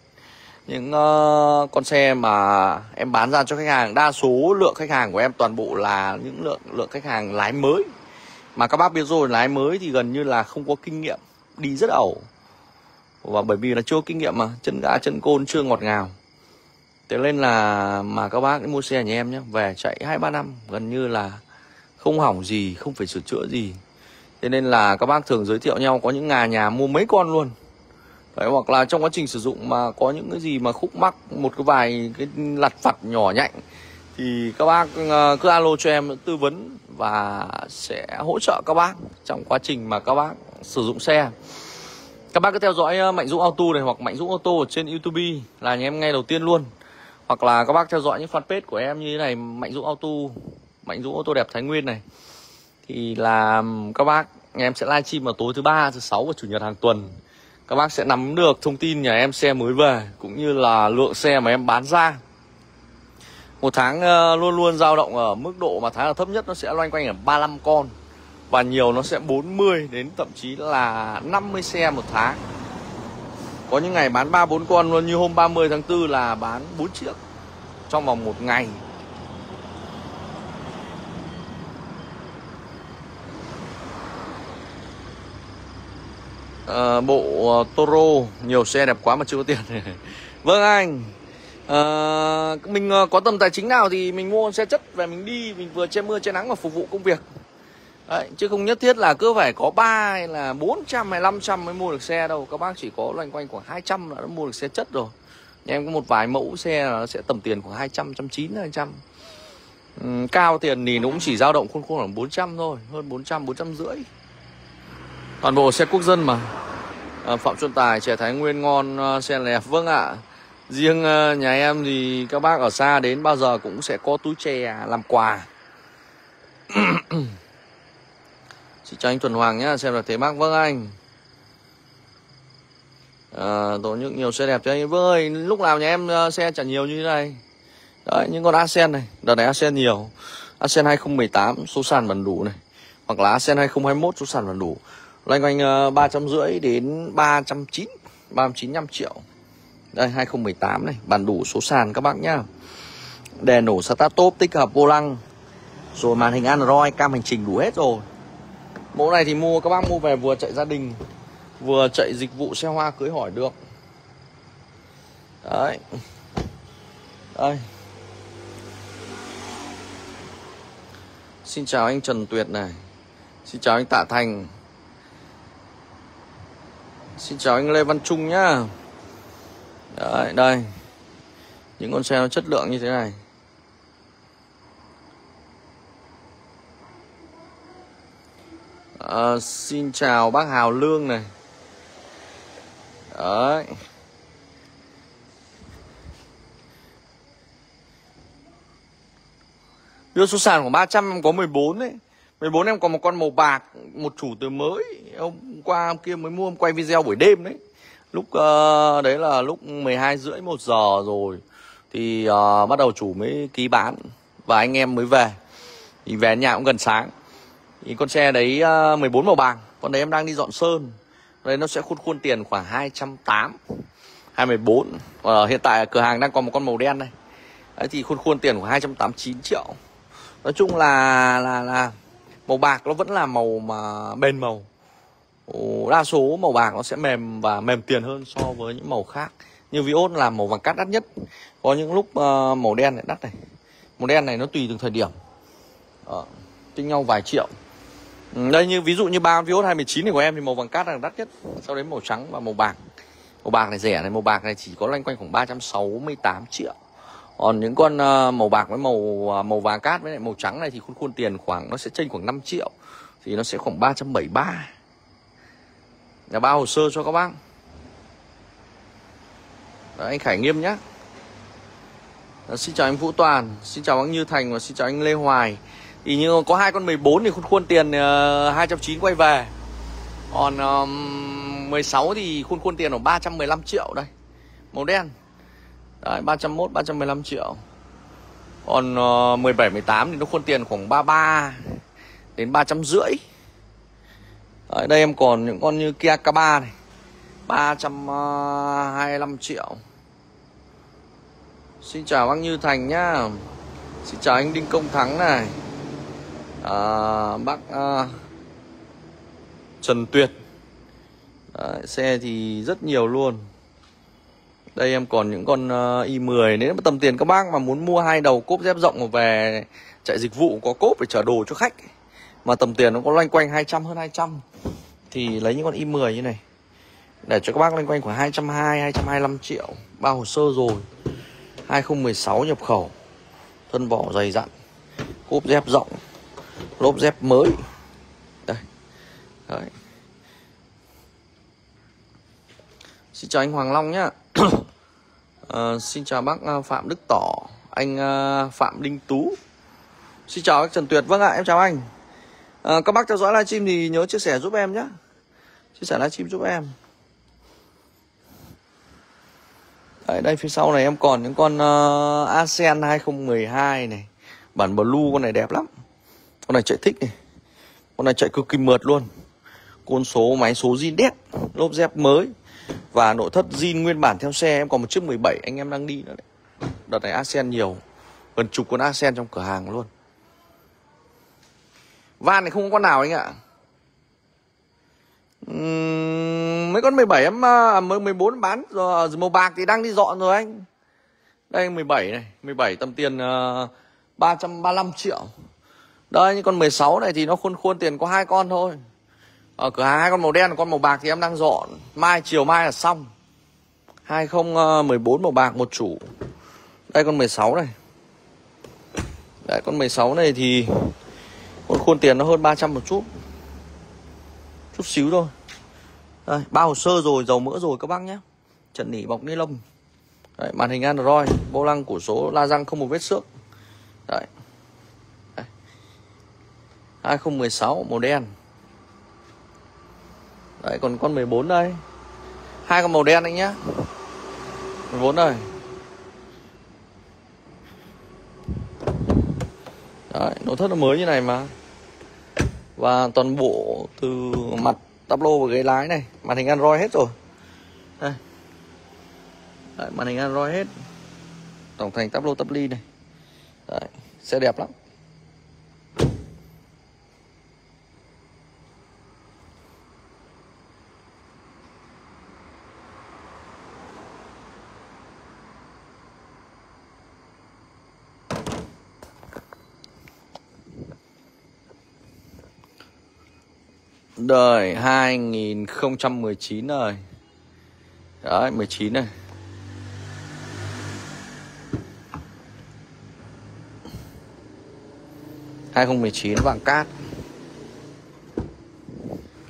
Những uh, con xe mà em bán ra cho khách hàng đa số lượng khách hàng của em toàn bộ là những lượng lượng khách hàng lái mới. Mà các bác biết rồi lái mới thì gần như là không có kinh nghiệm đi rất ẩu. Và bởi vì là chưa kinh nghiệm mà chân gã chân côn chưa ngọt ngào. Thế nên là mà các bác mua xe nhà em nhé Về chạy 2-3 năm gần như là không hỏng gì, không phải sửa chữa gì. Thế nên là các bác thường giới thiệu nhau có những ngà nhà mua mấy con luôn. Đấy, hoặc là trong quá trình sử dụng mà có những cái gì mà khúc mắc một cái vài cái lặt vặt nhỏ nhạnh thì các bác ờ, cứ alo cho em tư vấn và sẽ hỗ trợ các bác trong quá trình mà các bác sử dụng xe. Các bác cứ theo dõi ờ, Mạnh Dũng Auto này hoặc Mạnh Dũng Auto ở trên YouTube là nhà em ngay đầu tiên luôn hoặc là các bác theo dõi những fanpage của em như thế này, mạnh dũng auto, mạnh dũng auto đẹp thái nguyên này. Thì là các bác em sẽ livestream vào tối thứ ba, thứ sáu và chủ nhật hàng tuần. Các bác sẽ nắm được thông tin nhà em xe mới về, cũng như là lượng xe mà em bán ra. Một tháng ờ, luôn luôn dao động ở mức độ mà tháng là thấp nhất nó sẽ loanh quanh ở 35 con. Và nhiều nó sẽ 40 đến thậm chí là 50 xe một tháng có những ngày bán 3 4 con luôn như hôm 30 tháng 4 là bán 4 chiếc trong vòng một ngày. À, bộ ờ, Toro nhiều xe đẹp quá mà chưa có tiền (laughs) vâng anh À, mình có tầm tài chính nào thì mình mua xe chất về mình đi mình vừa che mưa che nắng và phục vụ công việc Đấy, chứ không nhất thiết là cứ phải có 3 hay là 400 hay 500 mới mua được xe đâu. Các bác chỉ có loanh quanh khoảng 200 là đã mua được xe chất rồi. Nhà em có một vài mẫu xe là nó sẽ tầm tiền khoảng 200, 190, 200 uhm, Cao tiền thì nó cũng chỉ dao động khuôn khuôn khoảng 400 thôi Hơn 400, 450 Toàn bộ xe quốc dân mà. À, Phạm Xuân Tài, trẻ Thái Nguyên ngon, à, xe đẹp Vâng ạ. À, Riêng nhà em thì các bác ở xa đến bao giờ cũng sẽ có túi chè làm quà. (clears throat) chị cho anh Tuần Hoàng nhá, xem là thế bác Vâng anh. À, Tổ những nhiều xe đẹp cho anh. Vâng ơi, lúc nào nhà em ờ, xe chả nhiều như thế này? Đấy, những con Asen này. Đợt này Asen nhiều. Asen 2018 số sàn vẫn đủ này. Hoặc là Asen 2021 số sàn vẫn đủ. Loanh quanh ờ, uh, 350 đến 390 395 triệu. Đây 2018 này. Bản đủ số sàn các bác nhá. Đèn nổ start top tích hợp vô lăng. Rồi màn hình Android cam hành trình đủ hết rồi. Mẫu này thì mua các bác mua về vừa chạy gia đình Vừa chạy dịch vụ xe hoa cưới hỏi được. Đấy. Đây. Xin chào anh Trần Tuyệt này. Xin chào anh Tạ Thành. Xin chào anh Lê Văn Trung nhá. Đấy, đây. Những con xe nó chất lượng như thế này. À, Xin chào bác Hào Lương này. Đấy. Đưa số sàn khoảng 300 em có 14 đấy 14 em có một con màu bạc Một chủ từ mới. Hôm qua hôm kia mới mua em quay video buổi đêm đấy. Lúc uh, đấy là lúc 12 rưỡi 1 giờ rồi. Thì uh, bắt đầu chủ mới ký bán Và anh em mới về. Thì về nhà cũng gần sáng thì con xe đấy ờ, 14 màu bạc. Con đấy em đang đi dọn sơn. Đây nó sẽ khuôn khuôn tiền khoảng 280 214 uh, Hiện tại cửa hàng đang còn một con màu đen này Đấy thì khuôn khuôn tiền khoảng 289 triệu. Nói chung là là là màu bạc nó vẫn là màu mà bền màu. Đa số màu bạc nó sẽ mềm và mềm tiền hơn so với những màu khác. Như Vios là màu vàng cát đắt nhất. Có những lúc uh, màu đen lại đắt này. Màu đen này nó tùy từng thời điểm. Ờ, Tính nhau vài triệu. Ừ, đây như ví dụ như ba Vios 219 này của em thì màu vàng cát là đắt nhất. Sau đấy màu trắng và màu bạc. Màu bạc này rẻ này màu bạc này chỉ có loanh quanh khoảng 368 triệu. Còn những con ờ, màu bạc với màu ờ, màu vàng cát với lại màu trắng này thì khuôn khuôn tiền khoảng nó sẽ chênh khoảng 5 triệu. Thì nó sẽ khoảng 373 là bao hồ sơ cho các bác. Đấy, anh Khải Nghiêm nhé Xin chào anh Vũ Toàn Xin chào anh Như Thành và xin chào anh Lê Hoài thì như có hai con 14 thì khuôn khuôn tiền uh, ờ, 290 quay về. Còn um, 16 thì khuôn khuôn tiền ở 315 triệu đây. Màu đen. Đấy, 301 315 triệu. Còn uh, 17 18 thì nó khuôn tiền khoảng 33 đến 300 rưỡi. Đấy, đây em còn những con như Kia K3 này. 325 ờ, triệu. Xin chào bác Như Thành nhá. Xin chào anh Đinh Công Thắng này à, bác à, Trần Tuyệt. Đấy, xe thì rất nhiều luôn. Đây em còn những con ờ, uh, i10 Nếu mà tầm tiền các bác mà muốn mua hai đầu cốp dép rộng về chạy dịch vụ có cốp để chở đồ cho khách Mà tầm tiền nó có loanh quanh 200 hơn 200 Thì lấy những con i10 như này. Để cho các bác loanh quanh khoảng 220, 225 triệu. Bao hồ sơ rồi. 2016 nhập khẩu. Thân vỏ dày dặn. Cốp dép rộng lốp dép mới. Đây. Đấy. xin chào anh Hoàng Long nhá. À, (coughs) xin chào bác ờ, Phạm Đức Tỏ anh ờ, Phạm Đinh Tú. Xin chào bác Trần Tuyệt. Vâng ạ em chào anh. À, các bác theo dõi livestream thì nhớ chia sẻ giúp em nhé chia sẻ livestream giúp em. Đấy, đây phía sau này em còn những con uh, ASEAN 2012 này. Bản blue con này đẹp lắm con này chạy thích này. Con này chạy cực kỳ mượt luôn. Côn số máy số zin đét lốp dép mới. Và nội thất zin nguyên bản theo xe em còn một chiếc 17 anh em đang đi nữa đấy. Đợt này ASEAN nhiều gần chục con ASEAN trong cửa hàng luôn. Van này không có con nào anh ạ. Uhm, mấy con 17 em à, 14 bán rồi à, màu bạc thì đang đi dọn rồi anh. Đây 17 này 17 tầm tiền à, uh, 335 triệu đây những con 16 này thì nó khuôn khuôn tiền có hai con thôi. Ở cửa hàng hai con màu đen con màu bạc thì em đang dọn. Mai chiều mai là xong. 2014 ờ, màu bạc một chủ. Đây con 16 này. Đấy con 16 này thì Con khuôn tiền nó hơn 300 một chút. Chút xíu thôi. Đây, bao hồ sơ rồi, dầu mỡ rồi các bác nhé. Trần nỉ bọc ni lông. Đấy, màn hình Android, vô lăng của số la răng không một vết xước. Đấy. 2016 màu đen. Đấy còn con 14 đây. Hai con màu đen anh nhá. 14 đây. Đấy, nội thất nó mới như này mà. Và toàn bộ từ mặt tắp lô và ghế lái này. Màn hình Android hết rồi. Đây. Đấy, Màn hình Android hết. Tổng thành tắp lô tắp ly này. Đấy, xe đẹp lắm. Đời 2019 rồi Đấy 19 này. hai nghìn mười chín vàng cát.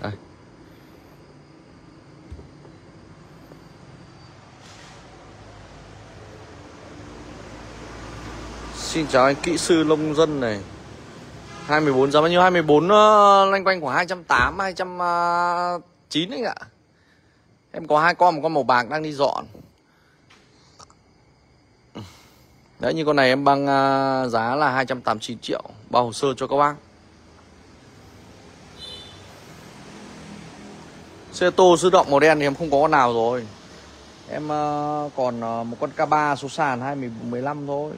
Đây. Xin chào anh kỹ sư nông dân này. 24 giá bao nhiêu? 24 uh, lanh quanh khoảng 280 209 ờ, anh ạ. Em có hai con một con màu bạc đang đi dọn. Đấy như con này em băng uh, giá là 289 triệu bao hồ sơ cho các bác. Xe tô sứ động màu đen thì em không có con nào rồi. Em uh, còn uh, một con K3 số sàn 2015 thôi.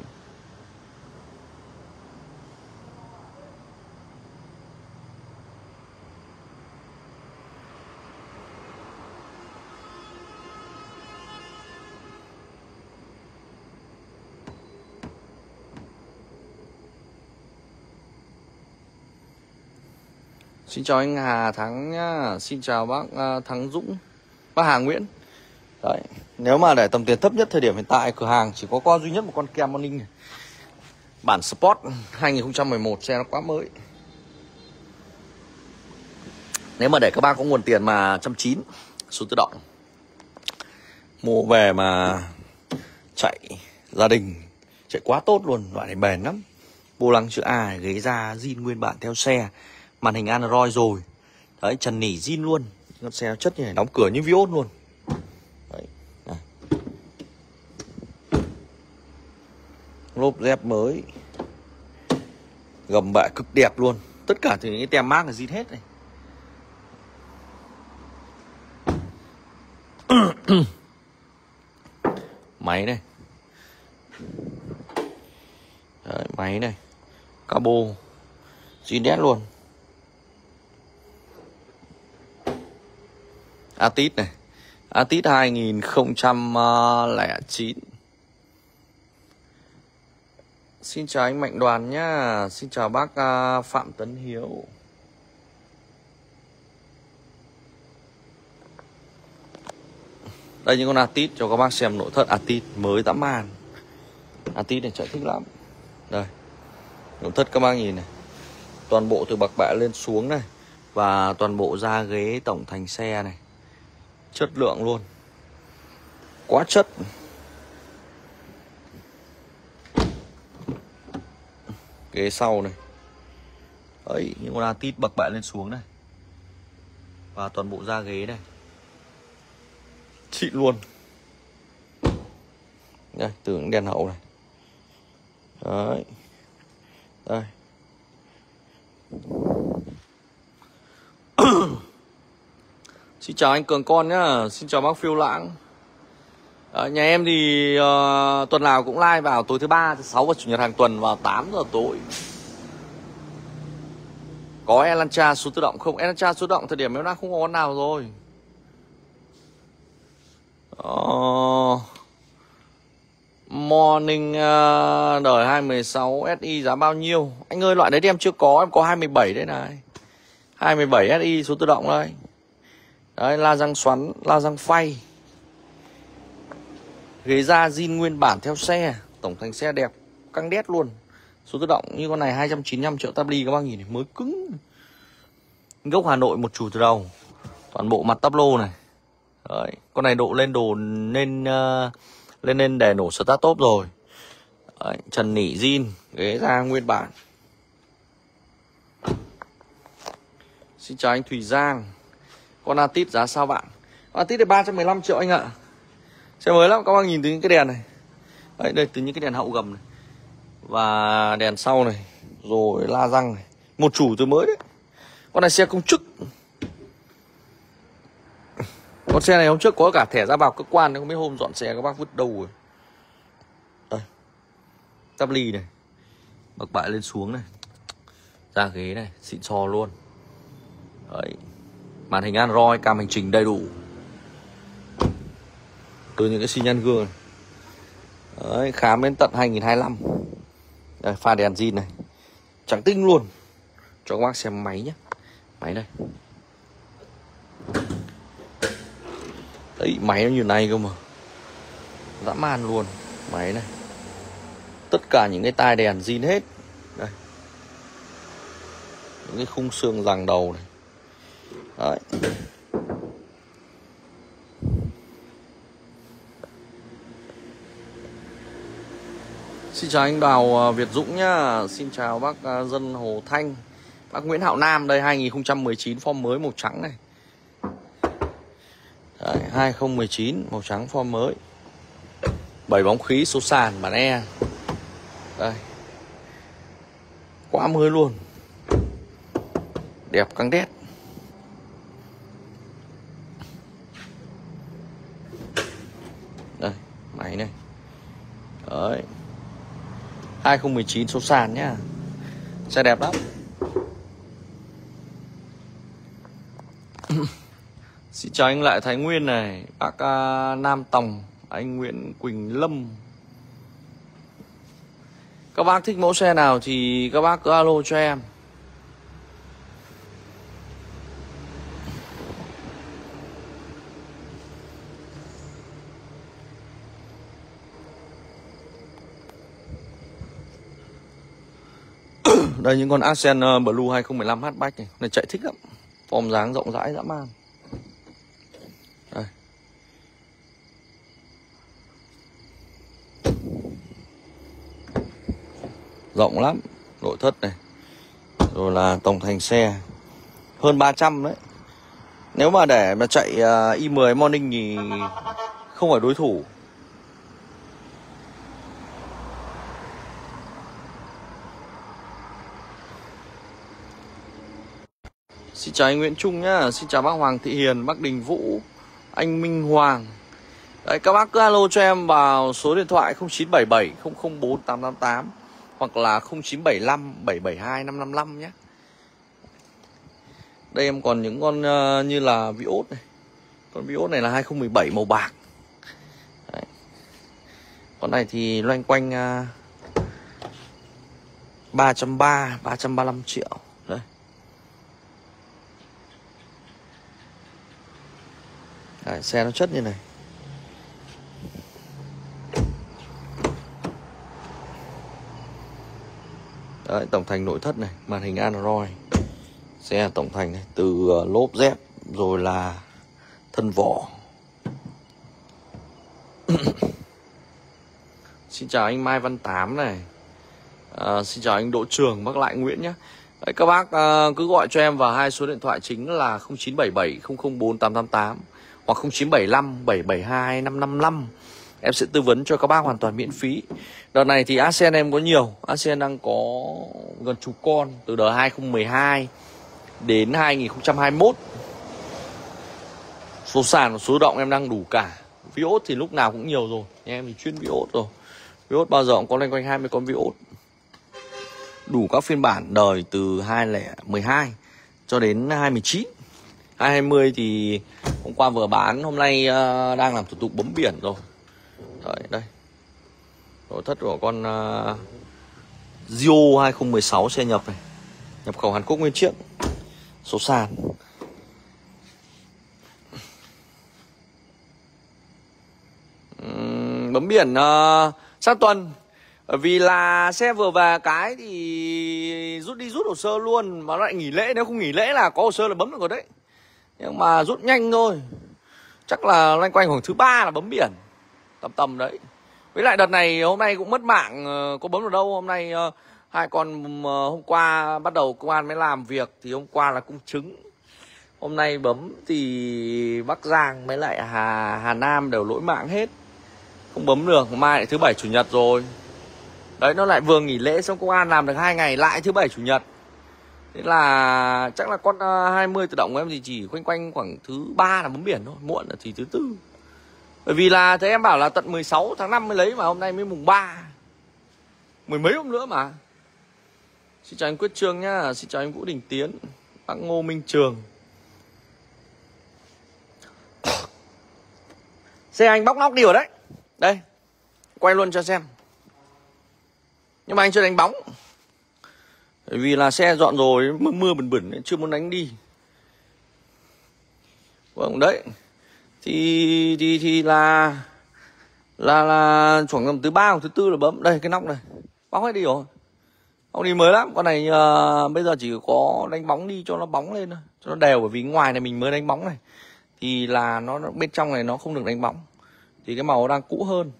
Xin chào anh Hà Thắng nhá. Xin chào bác uh, Thắng Dũng. Bác Hà Nguyễn. Đấy Nếu mà để tầm tiền thấp nhất thời điểm hiện tại Cửa hàng chỉ có con duy nhất một con Kia Morning Bản Sport 2011 xe nó quá mới. Nếu mà để các bác có nguồn tiền mà trăm chín Số tự động. Mua về mà Chạy gia đình Chạy quá tốt luôn Loại này bền lắm. Vô lăng chữ A ghế da zin nguyên bản theo xe màn hình Android rồi. Đấy trần nỉ zin luôn. Con xe chất như này đóng cửa như Vios luôn. Đấy này. lốp dép mới. Gầm bệ cực đẹp luôn. Tất cả thì những cái tem mát là zin hết này. (coughs) Máy này Đấy, máy này cabo. Zin đét luôn. Atit này. Atit 2009 Xin chào anh Mạnh Đoàn nhá. Xin chào bác à, Phạm Tấn Hiếu. Đây, những con Atit cho các bác xem nội thất Atit mới tắm màn Atit này chạy thích lắm. Đây, Nội thất các bác nhìn này. Toàn bộ từ bạc bạ lên xuống này Và toàn bộ da ghế tổng thành xe này chất lượng luôn. Quá chất. Ghế sau này. Ấy những con tít bậc bại lên xuống này. Và toàn bộ da ghế này. Xịn luôn. Đây tưởng đèn hậu này. Đấy. Đây. Xin chào anh Cường Con nhá. Xin chào bác Phiêu Lãng. À, Nhà em thì uh, tuần nào cũng live vào tối thứ ba thứ sáu và chủ nhật hàng tuần vào 8 giờ tối. Có Elantra số tự động không? Elantra số tự động thời điểm em đang không có con nào rồi. Uh, Morning uh, đời 216 SI giá bao nhiêu? Anh ơi loại đấy thì em chưa có, em có 27 đấy này. 27 SI số tự động đây. Đấy la răng xoắn, la răng phay. Ghế da zin nguyên bản theo xe Tổng thành xe đẹp, căng đét luôn. Số tự động như con này 295 triệu tabli các bác nhìn này, mới cứng. Gốc Hà Nội một chủ từ đầu. Toàn bộ mặt tắp lô này. Đấy, con này độ lên đồ nên uh, lên lên đè nổ start top rồi. Đấy, trần nỉ zin ghế da nguyên bản. Xin chào anh Thùy Giang con Atit giá sao bạn? Con Atit này 315 triệu anh ạ. Xe mới lắm, các bác nhìn từ những cái đèn này. Đấy, đây, từ những cái đèn hậu gầm này. Và đèn sau này, rồi la răng này. Một chủ từ mới đấy. Con này xe công chức. Con xe này hôm trước có cả thẻ ra vào cơ quan, không biết hôm dọn xe các bác vứt đâu rồi. Đây. Tắp ly này. Bậc bại lên xuống này. Ra ghế này, xịn xò luôn. Đấy màn hình android cam hành trình đầy đủ. Từ những cái xi nhan gương này. Đấy, khám đến tận 2025 đây pha đèn zin này. Trắng tinh luôn. Cho các bác xem máy nhé máy đây. Đấy máy nó như này cơ mà. Dã man luôn. Máy này. Tất cả những cái tai đèn zin hết. Đây. Những cái khung xương ràng đầu này đấy Xin chào anh Đào à, Việt Dũng nhá. Xin chào bác à, Dân Hồ Thanh. Bác Nguyễn Hạo Nam đây 2019 form mới màu trắng này. Đấy, 2019 màu trắng form mới. 7 bóng khí số sàn bản E Đây. Quá mới luôn. Đẹp căng đét Đây máy này Đấy 2019 số sàn nhá. Xe đẹp lắm. (coughs) Xin chào anh lại Thái Nguyên này Bác uh, Nam Tòng Anh Nguyễn Quỳnh Lâm. Các bác thích mẫu xe nào thì các bác cứ alo cho em. Đây những con Accent ờ, Blue 2015 hatchback này Này chạy thích lắm. Form dáng rộng rãi dã man. Đây. Rộng lắm Nội thất này. Rồi là tổng thành xe. Hơn 300 đấy. Nếu mà để mà chạy ờ, uh, i10 Morning thì Không phải đối thủ. Chào anh Nguyễn Trung nhá. Xin chào bác Hoàng Thị Hiền, bác Đình Vũ Anh Minh Hoàng. Đấy các bác cứ alo cho em vào số điện thoại 0977 004 888 Hoặc là 0975 772 555 nhé. Đây em còn những con uh, như là Vios này. Con Vios này là 2017 màu bạc. Đấy. Con này thì loanh quanh uh, 330 335 triệu. Đấy, xe nó chất như này. Đấy, tổng thành nội thất này màn hình Android. Xe tổng thành này từ ờ, lốp dép rồi là thân vỏ. (coughs) Xin chào anh Mai Văn Tám này. À, xin chào anh Đỗ Trường bác lại Nguyễn nhé. Đấy, các bác à, cứ gọi cho em vào hai số điện thoại chính là 0977 004 888 hoặc 0975 772 555 em sẽ tư vấn cho các bác hoàn toàn miễn phí. Đợt này thì ASEAN em có nhiều. ASEAN đang có gần chục con từ đời 2012 đến 2021 số sàn và số động em đang đủ cả. Vios thì lúc nào cũng nhiều rồi. Em thì chuyên Vios rồi. Vios bao giờ cũng có loanh quanh 20 con Vios đủ các phiên bản đời từ 2012 cho đến 2019 2020 thì hôm qua vừa bán hôm nay uh, đang làm thủ tục bấm biển rồi. Đấy, đây. Nội thất của con uh, Zio 2016 xe nhập này. Nhập khẩu Hàn Quốc nguyên chiếc. Số sàn. Uhm, bấm biển uh, sát tuần. Vì là xe vừa về cái thì rút đi rút hồ sơ luôn mà lại nghỉ lễ. Nếu không nghỉ lễ là có hồ sơ là bấm được rồi đấy nhưng mà rút nhanh thôi. Chắc là loanh quanh khoảng thứ ba là bấm biển. Tầm tầm đấy. Với lại đợt này, hôm nay cũng mất mạng ờ, có bấm được đâu. Hôm nay ờ, hai con ờ, hôm qua bắt đầu công an mới làm việc thì hôm qua là cung chứng hôm nay bấm thì bắc giang mới lại hà hà nam đều lỗi mạng hết. Không bấm được, mai lại thứ bảy chủ nhật rồi. Đấy, nó lại vừa nghỉ lễ xong công an làm được hai ngày, lại thứ bảy chủ nhật thế là chắc là con ờ, 20 tự động của em thì chỉ quanh quanh khoảng thứ ba là bấm biển thôi, muộn là thì thứ tư. Bởi vì là thế em bảo là tận 16 tháng 5 mới lấy mà, hôm nay mới mùng 3 Mười mấy hôm nữa mà. Xin chào anh Quyết Trương nhá, Xin chào anh Vũ Đình Tiến, Bác Ngô Minh Trường. (coughs) Xe anh bóc nóc đi rồi đấy. Đây, Quay luôn cho xem. Nhưng mà anh chưa đánh bóng. Bởi vì là xe dọn rồi Mưa mưa bẩn bẩn chưa muốn đánh đi. Vâng đấy. Thì thì thì là là là khoảng tầm thứ ba hoặc thứ tư là bấm. Đây cái nóc này. Bóng hết đi rồi? Bóng đi mới lắm. Con này uh, bây giờ chỉ có đánh bóng đi cho nó bóng lên thôi. Cho nó đều bởi vì ngoài này mình mới đánh bóng này. Thì là nó bên trong này nó không được đánh bóng. Thì cái màu đang cũ hơn.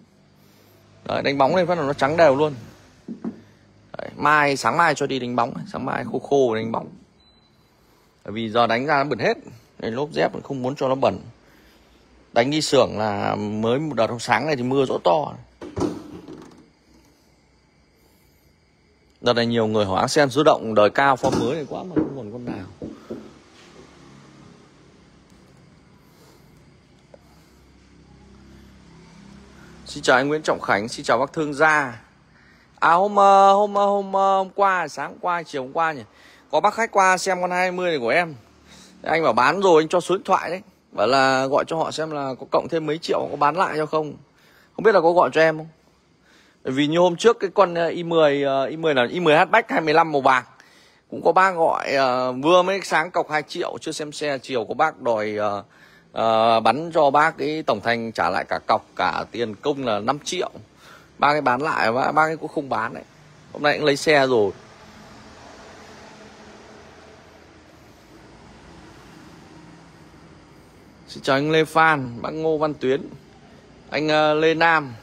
Đấy, đánh bóng lên phát là nó trắng đều luôn. Đấy, mai sáng mai cho đi đánh bóng sáng mai khô khô đánh bóng. Bởi vì giờ đánh ra nó bẩn hết nên lốp dép không muốn cho nó bẩn. Đánh đi xưởng là mới một đợt hôm sáng này thì mưa rõ to. Đợt này nhiều người hỏi xem số động đời cao form mới này quá mà không còn con nào. Xin chào anh Nguyễn Trọng Khánh, xin chào bác Thương Gia. À hôm ờ, hôm ờ, hôm ờ, hôm qua sáng qua chiều hôm qua nhỉ? Có bác khách qua xem con 20 này của em. Anh bảo bán rồi anh cho số điện thoại đấy. Bảo là gọi cho họ xem là có cộng thêm mấy triệu có bán lại cho không? Không biết là có gọi cho em không? Bởi vì như hôm trước cái con i10 i10 là i10 hatchback 25 màu vàng Cũng có bác gọi uh, vừa mới sáng cọc 2 triệu chưa xem xe chiều. Có bác đòi uh, uh, bắn cho bác cái tổng thành trả lại cả cọc cả tiền công là 5 triệu. Bác ấy bán lại và bác ấy cũng không bán đấy. Hôm nay cũng lấy xe rồi. Xin chào anh Lê Phan, bác Ngô Văn Tuyến. Anh ờ, Lê Nam.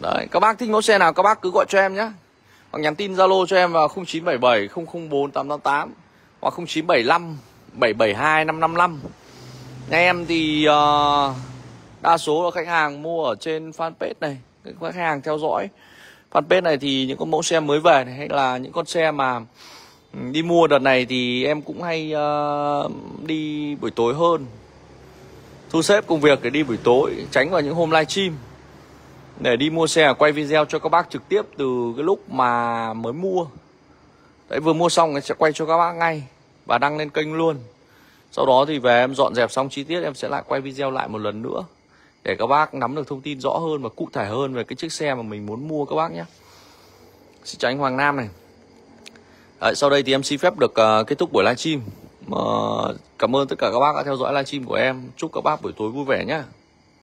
Đấy, các bác thích mẫu xe nào các bác cứ gọi cho em nhé Hoặc nhắn tin Zalo cho em vào 0977 004 888 Hoặc 0975 772 555 Nhà em thì uh, đa số là khách hàng mua ở trên fanpage này. Khách hàng theo dõi. Fanpage này thì những con mẫu xe mới về này Hay là những con xe mà ừ, đi mua đợt này thì em cũng hay uh, đi buổi tối hơn. Thu xếp công việc để đi buổi tối tránh vào những hôm livestream để đi mua xe quay video cho các bác trực tiếp từ cái lúc mà mới mua. Đấy vừa mua xong sẽ quay cho các bác ngay và đăng lên kênh luôn. Sau đó thì về em dọn dẹp xong chi tiết em sẽ lại quay video lại một lần nữa để các bác nắm được thông tin rõ hơn và cụ thể hơn về cái chiếc xe mà mình muốn mua các bác nhé. Xin chào anh Hoàng Nam này. Đấy, sau đây thì em xin phép được uh, kết thúc buổi livestream. Uh, cảm ơn tất cả các bác đã theo dõi livestream của em. Chúc các bác buổi tối vui vẻ nhé.